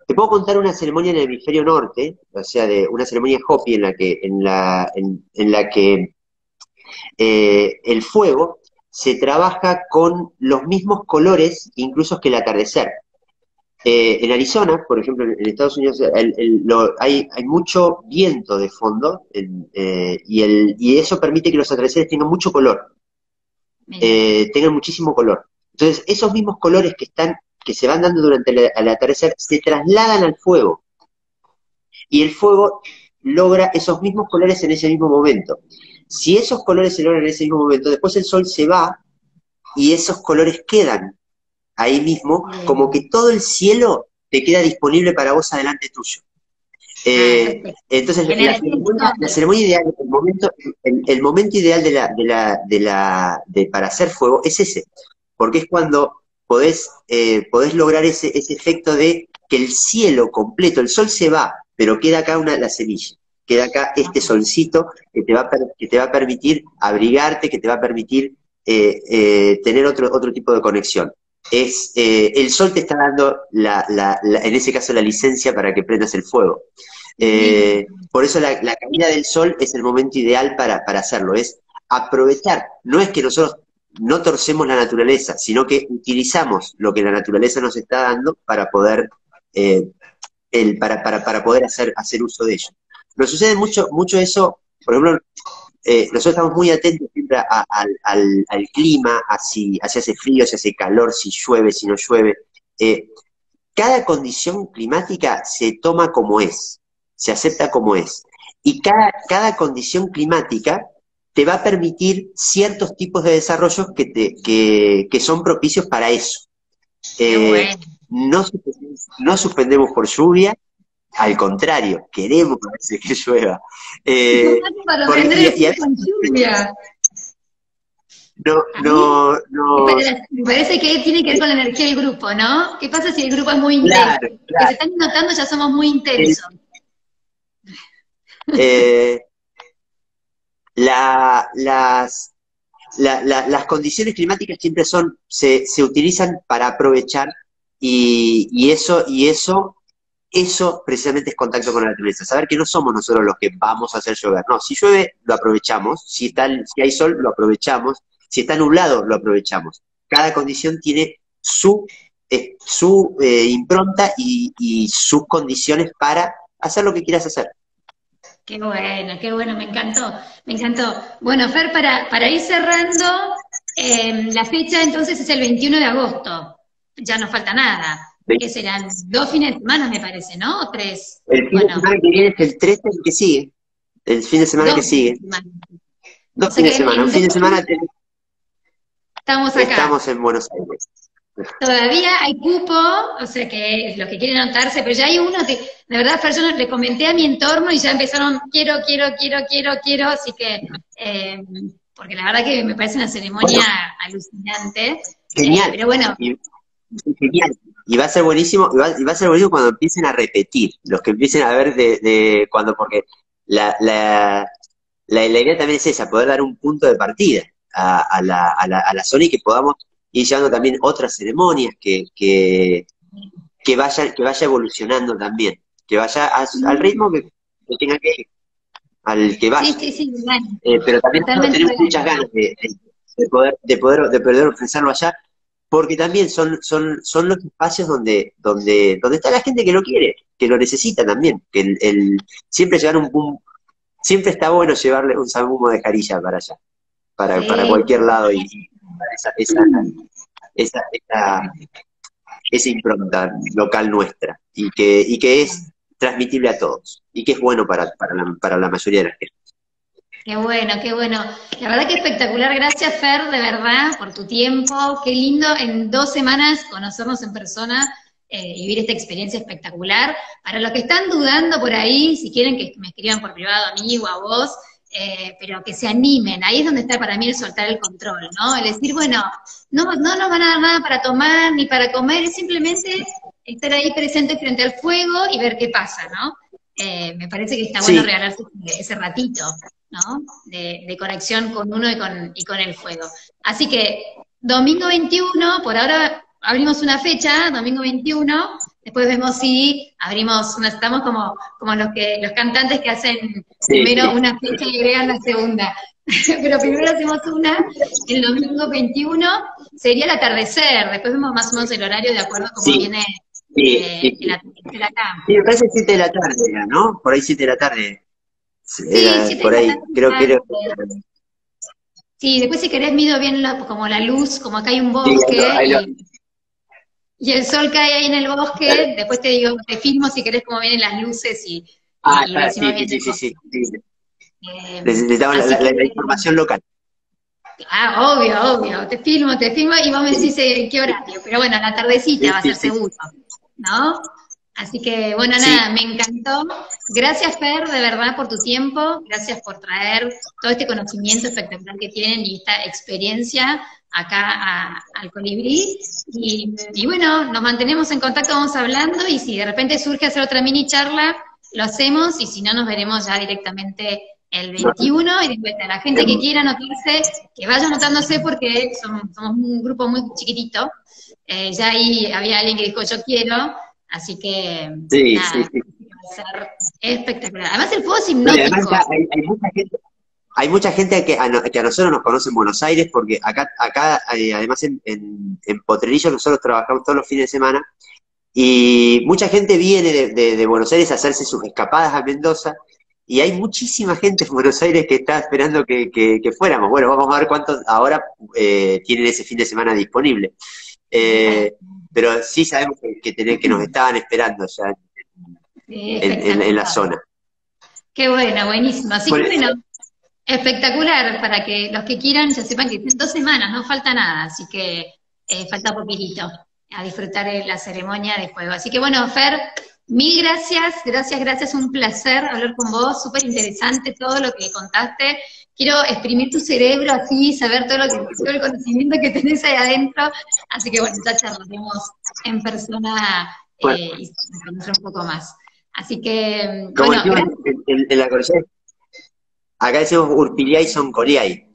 te puedo contar una ceremonia en el hemisferio norte, o sea, de una ceremonia Hopi en la que, en la, en la que eh, el fuego se trabaja con los mismos colores incluso que el atardecer. Eh, en Arizona, por ejemplo, en Estados Unidos hay, mucho viento de fondo eh, y, eso permite que los atardeceres tengan mucho color, tengan muchísimo color. Entonces, esos mismos colores que están que se van dando durante el atardecer se trasladan al fuego y el fuego logra esos mismos colores en ese mismo momento. Si esos colores se logran en ese mismo momento, después el sol se va y esos colores quedan ahí mismo, como que todo el cielo te queda disponible para vos adelante tuyo. Eh, entonces, la ceremonia, ideal, el momento, el, momento ideal de la, de la, de la, de, para hacer fuego es ese, porque es cuando podés, eh, podés lograr ese, ese efecto de que el cielo completo, el sol se va, pero queda acá una, la semilla queda acá este solcito que te va a, que te va a permitir abrigarte, que te va a permitir eh, eh, tener otro, otro tipo de conexión. Es, eh, el sol te está dando, la, la, en ese caso, la licencia para que prendas el fuego. por eso la, la, caída del sol es el momento ideal para, para hacerlo, es aprovechar. No es que nosotros no torcemos la naturaleza, sino que utilizamos lo que la naturaleza nos está dando para poder, el, para, para, para poder hacer, hacer uso de ello. Nos sucede mucho, mucho eso, por ejemplo, eh, nosotros estamos muy atentos siempre al, clima, a si, hace frío, si hace calor, si llueve, si no llueve. Eh, cada condición climática se toma como es, se acepta como es. Y cada, cada condición climática te va a permitir ciertos tipos de desarrollos que, te, que, son propicios para eso. Eh, no, no suspendemos por lluvia, al contrario, queremos que llueva. Eh, no, no, no. Me parece que tiene que ver con la energía del grupo, ¿no? ¿Qué pasa si el grupo es muy intenso? Que se están notando ya somos muy intensos. Eh, la, las, las condiciones climáticas siempre son, se, se utilizan para aprovechar y, y, eso, y eso eso precisamente es contacto con la naturaleza, saber que no somos nosotros los que vamos a hacer llover, no, si llueve lo aprovechamos, si, está, si hay sol lo aprovechamos, si está nublado lo aprovechamos. Cada condición tiene su, eh, su eh, impronta y, sus condiciones para hacer lo que quieras hacer. Qué bueno, qué bueno, me encantó, me encantó. Bueno, Fer, para, para ir cerrando, eh, la fecha entonces es el 21 de agosto, ya no falta nada que serán dos fines de semana, me parece, ¿no? ¿O tres? El fin de semana que viene es el 13, el que sigue. El fin de semana que sigue. Dos fines de semana. Un fin de semana. Estamos acá. Estamos en Buenos Aires. Todavía hay cupo, o sea que los que quieren anotarse, pero ya hay uno que, de verdad, yo le comenté a mi entorno y ya empezaron, quiero, quiero, quiero, quiero, quiero, así que, eh, porque la verdad que me parece una ceremonia alucinante. Genial. Eh, pero bueno. Genial. Y va a ser buenísimo, y va, a ser buenísimo cuando empiecen a repetir, los que empiecen a ver de, de cuando, porque la, la, la, idea también es esa, poder dar un punto de partida a, la, a, la, a la zona y que podamos ir llevando también otras ceremonias que, que, que, vaya, que vaya evolucionando también. que vaya al ritmo que, tenga que ir, al que vaya. Sí, sí, sí, eh, pero también tenemos muchas ganas de, poder, de poder, de poder ofrecerlo allá, porque también son, son, son los espacios donde, donde, donde está la gente que lo quiere, que lo necesita también, que el, el siempre llevar un, siempre está bueno llevarle un salmumo de jarilla para allá, para, para cualquier lado y, esa, esa, esa, esa, esa impronta local nuestra y que, y que es transmitible a todos y que es bueno para, para, la, para la mayoría de la gente. Qué bueno, qué bueno. La verdad que espectacular. Gracias, Fer, de verdad, por tu tiempo. Qué lindo en dos semanas conocernos en persona eh, y vivir esta experiencia espectacular. Para los que están dudando por ahí, si quieren que me escriban por privado a mí o a vos, eh, pero que se animen. Ahí es donde está para mí el soltar el control, ¿no? El decir, bueno, no, no nos van a dar nada para tomar ni para comer, es simplemente estar ahí presente frente al fuego y ver qué pasa, ¿no? Eh, me parece que está bueno regalarse ese ratito, ¿no? De, conexión con uno y con, y con el fuego. Así que, domingo 21, por ahora abrimos una fecha, domingo 21, Después vemos si abrimos una, estamos como, como los que, los cantantes que hacen primero una fecha y agregan la segunda. Pero primero hacemos una, el domingo 21 sería el atardecer, después vemos más o menos el horario de acuerdo a cómo viene eh, el atardecer acá. Sí, me parece 7 de la tarde, ¿no? Por ahí 7 de la tarde. sí, por ahí, creo que... Sí, después si querés mido bien como la luz, como acá hay un bosque. Y el sol cae ahí en el bosque, después te digo, te filmo si querés cómo vienen las luces y... Ah, sí, sí, sí, sí, eh, Necesitamos la, información local. Ah, obvio, obvio. Te filmo, te filmo y vos me decís en eh, qué horario. Pero bueno, la tardecita va a ser seguro, ¿no? Así que, bueno, nada, me encantó. Gracias, Fer, de verdad, por tu tiempo. Gracias por traer todo este conocimiento espectacular que tienen y esta experiencia acá al colibrí. Y, bueno, nos mantenemos en contacto, vamos hablando, y si de repente surge hacer otra mini charla, lo hacemos, y si no, nos veremos ya directamente el 21, y después a la gente que quiera anotarse, que vaya anotándose porque somos, un grupo muy chiquitito. Eh, ya ahí había alguien que dijo yo quiero, así que sí, sí, sí. va a ser espectacular. Además el fuego es hipnótico. hay, hay mucha gente hay mucha gente que a, nosotros nos conoce en Buenos Aires, porque acá, acá eh, además en, en, Potrerillo nosotros trabajamos todos los fines de semana, y mucha gente viene de, Buenos Aires a hacerse sus escapadas a Mendoza, y hay muchísima gente en Buenos Aires que está esperando que, fuéramos. Bueno, vamos a ver cuántos ahora eh, tienen ese fin de semana disponible. Eh, pero sí sabemos que, que, nos estaban esperando ya en, la zona. Qué buena, buenísima. Así que bueno, Espectacular, para que los que quieran ya sepan que en dos semanas, no falta nada, así que eh, falta poquitito a disfrutar de la ceremonia de juego. Así que bueno, Fer, mil gracias, gracias, gracias, un placer hablar con vos, súper interesante todo lo que contaste. Quiero exprimir tu cerebro así, saber todo, lo que, todo el conocimiento que tenés ahí adentro. Así que bueno, ya charlaremos en persona eh, y conocer un poco más. Así que, bueno, en, la Acá decimos Urpiliai son coliai.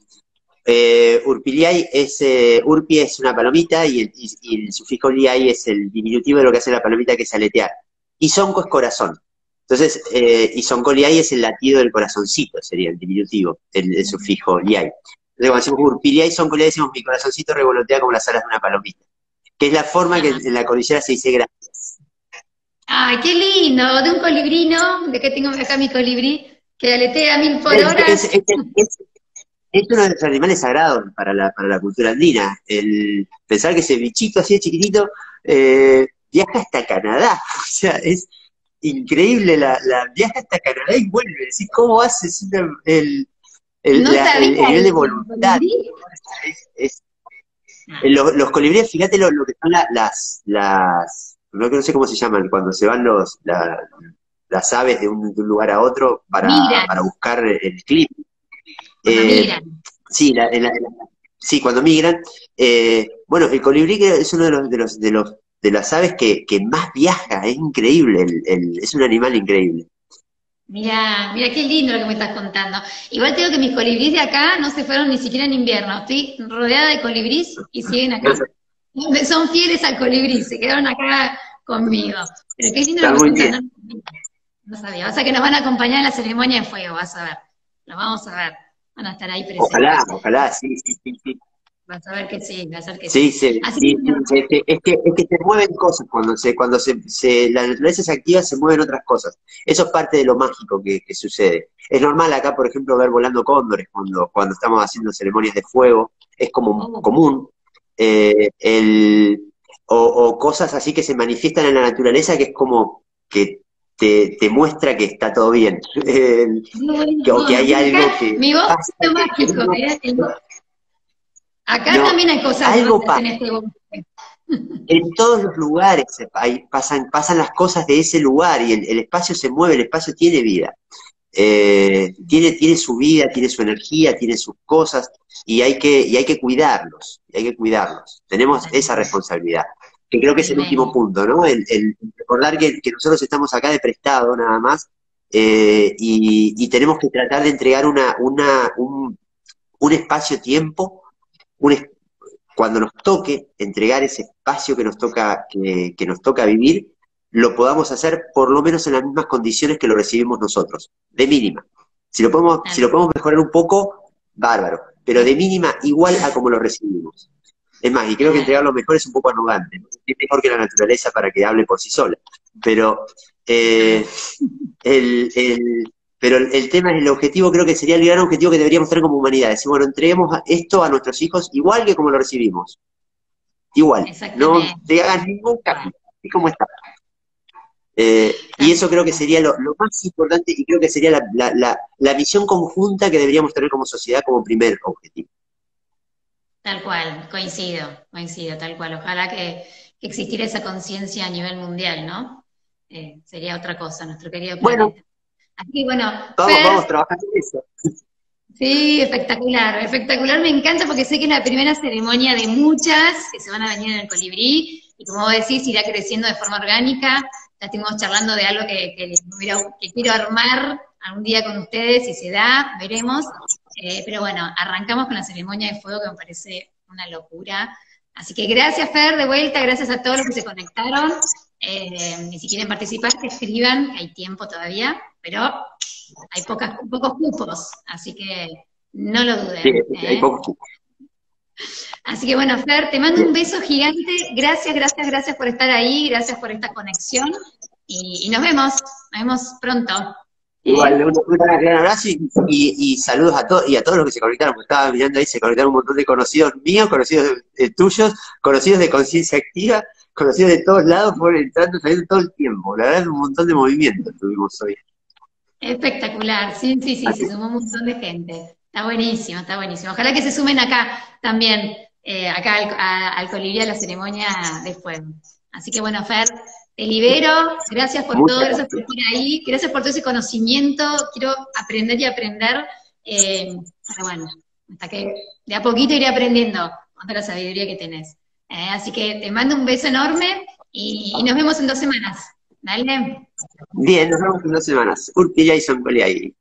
Eh, urpiliai es, eh, urpi es una palomita y el, sufijo liai es el diminutivo de lo que hace la palomita, que es aletear. Y sonco es corazón. Entonces, eh, y soncoliai es el latido del corazoncito, sería el diminutivo, el, sufijo liai. Entonces, cuando decimos urpiliai son decimos mi corazoncito revolotea como las alas de una palomita. Que es la forma que en la cordillera se dice gracias. ¡Ay, qué lindo! De un colibrino, de que tengo acá mi colibrí, que aletea mil por hora. Es, uno de los animales sagrados para la, para la cultura andina. El pensar que ese bichito así de chiquitito eh, viaja hasta Canadá. O sea, es increíble la, la viaja hasta Canadá y vuelve. ¿Cómo haces el, el, nivel de voluntad? los, los, colibríes, fíjate lo, que son las, las, no, sé cómo se llaman, cuando se van los, las aves de un, lugar a otro para, para buscar el clima. Eh, sí, sí, cuando migran. Eh, bueno, el colibrí es uno de los, de los, de los de las aves que, más viaja, es increíble, es un animal increíble. Mira, mira qué lindo lo que me estás contando. Igual tengo que mis colibríes de acá no se fueron ni siquiera en invierno. Estoy rodeada de colibríes y siguen acá. Son fieles al colibrí, se quedaron acá conmigo. Pero qué lindo lo que no, no sabía. Vas a que nos van a acompañar en la ceremonia de fuego, vas a ver. Lo vamos a ver. Van a estar ahí presentes. Ojalá, ojalá, sí, sí, sí. Vas a ver que sí, vas a ver que sí. Sí, sí, es, que, es, que, se mueven cosas, cuando se, cuando se, la naturaleza se activa se mueven otras cosas. Eso es parte de lo mágico que, sucede. Es normal acá, por ejemplo, ver volando cóndores cuando, cuando estamos haciendo ceremonias de fuego, es como oh. común. Eh, el, o, cosas así que se manifiestan en la naturaleza que es como que te, te muestra que está todo bien. o que hay algo que... Mi voz es mágico, Acá también hay cosas algo en este En todos los lugares pasan, pasan las cosas de ese lugar y el, espacio se mueve, el espacio tiene vida. Eh, tiene, tiene su vida, tiene su energía, tiene sus cosas y hay que, y hay que cuidarlos, hay que cuidarlos. Tenemos esa responsabilidad, que creo que es el último punto, ¿no? El, recordar que, nosotros estamos acá de prestado nada más eh, y, tenemos que tratar de entregar una, una, un, un espacio-tiempo cuando nos toque entregar ese espacio que nos toca, que, nos toca vivir, lo podamos hacer por lo menos en las mismas condiciones que lo recibimos nosotros, de mínima. Si lo podemos, si lo podemos mejorar un poco, bárbaro, pero de mínima igual a como lo recibimos. Es más, y creo que entregar lo mejor es un poco arrogante, es mejor que la naturaleza para que hable por sí sola. Pero eh, el, pero el, tema es el objetivo, creo que sería el gran objetivo que deberíamos tener como humanidad. Decir, bueno, entreguemos esto a nuestros hijos igual que como lo recibimos. Igual. No te hagan ningún cambio. Es como está. Eh, y eso creo que sería lo, más importante y creo que sería la, la, visión conjunta que deberíamos tener como sociedad como primer objetivo. Tal cual, coincido, coincido, tal cual. Ojalá que, existiera esa conciencia a nivel mundial, ¿no? Eh, sería otra cosa, nuestro querido planeta. Bueno, Así bueno. Vamos, vamos trabajando en eso. Sí, espectacular, espectacular, me encanta porque sé que es la primera ceremonia de muchas que se van a venir en el colibrí y como vos decís, irá creciendo de forma orgánica. Ya estuvimos charlando de algo que, que, quiero armar algún día con ustedes, si se da, veremos. Eh, pero bueno, arrancamos con la ceremonia de fuego que me parece una locura. Así que gracias Fer, de vuelta, gracias a todos los que se conectaron. Eh, y si quieren participar, que escriban, que hay tiempo todavía pero hay pocas, pocos cupos, así que no lo duden. Sí, hay ¿eh? pocos cupos. Así que bueno, Fer, te mando un beso gigante. Gracias, gracias, gracias por estar ahí, gracias por esta conexión. Y, nos vemos, nos vemos pronto. Igual, un, gran abrazo y, saludos a todos y a todos los que se conectaron, porque estaba mirando ahí, se conectaron un montón de conocidos míos, conocidos tuyos, conocidos de conciencia activa, conocidos de todos lados, fueron entrando, saliendo todo el tiempo. La verdad, un montón de movimientos tuvimos hoy. Espectacular, sí, sí, sí, se sumó un montón de gente. Está buenísimo, está buenísimo. Ojalá que se sumen acá también, eh, acá al, colibrí a la ceremonia de fuego. Así que bueno, Fer, te libero, gracias por todo, gracias por estar ahí, gracias por todo ese conocimiento, quiero aprender y aprender, eh, pero bueno, hasta que de a poquito iré aprendiendo con toda la sabiduría que tenés. Eh, así que te mando un beso enorme y nos vemos en dos semanas. Dale. Bien, nos vemos en dos semanas. Urquilla y San ahí.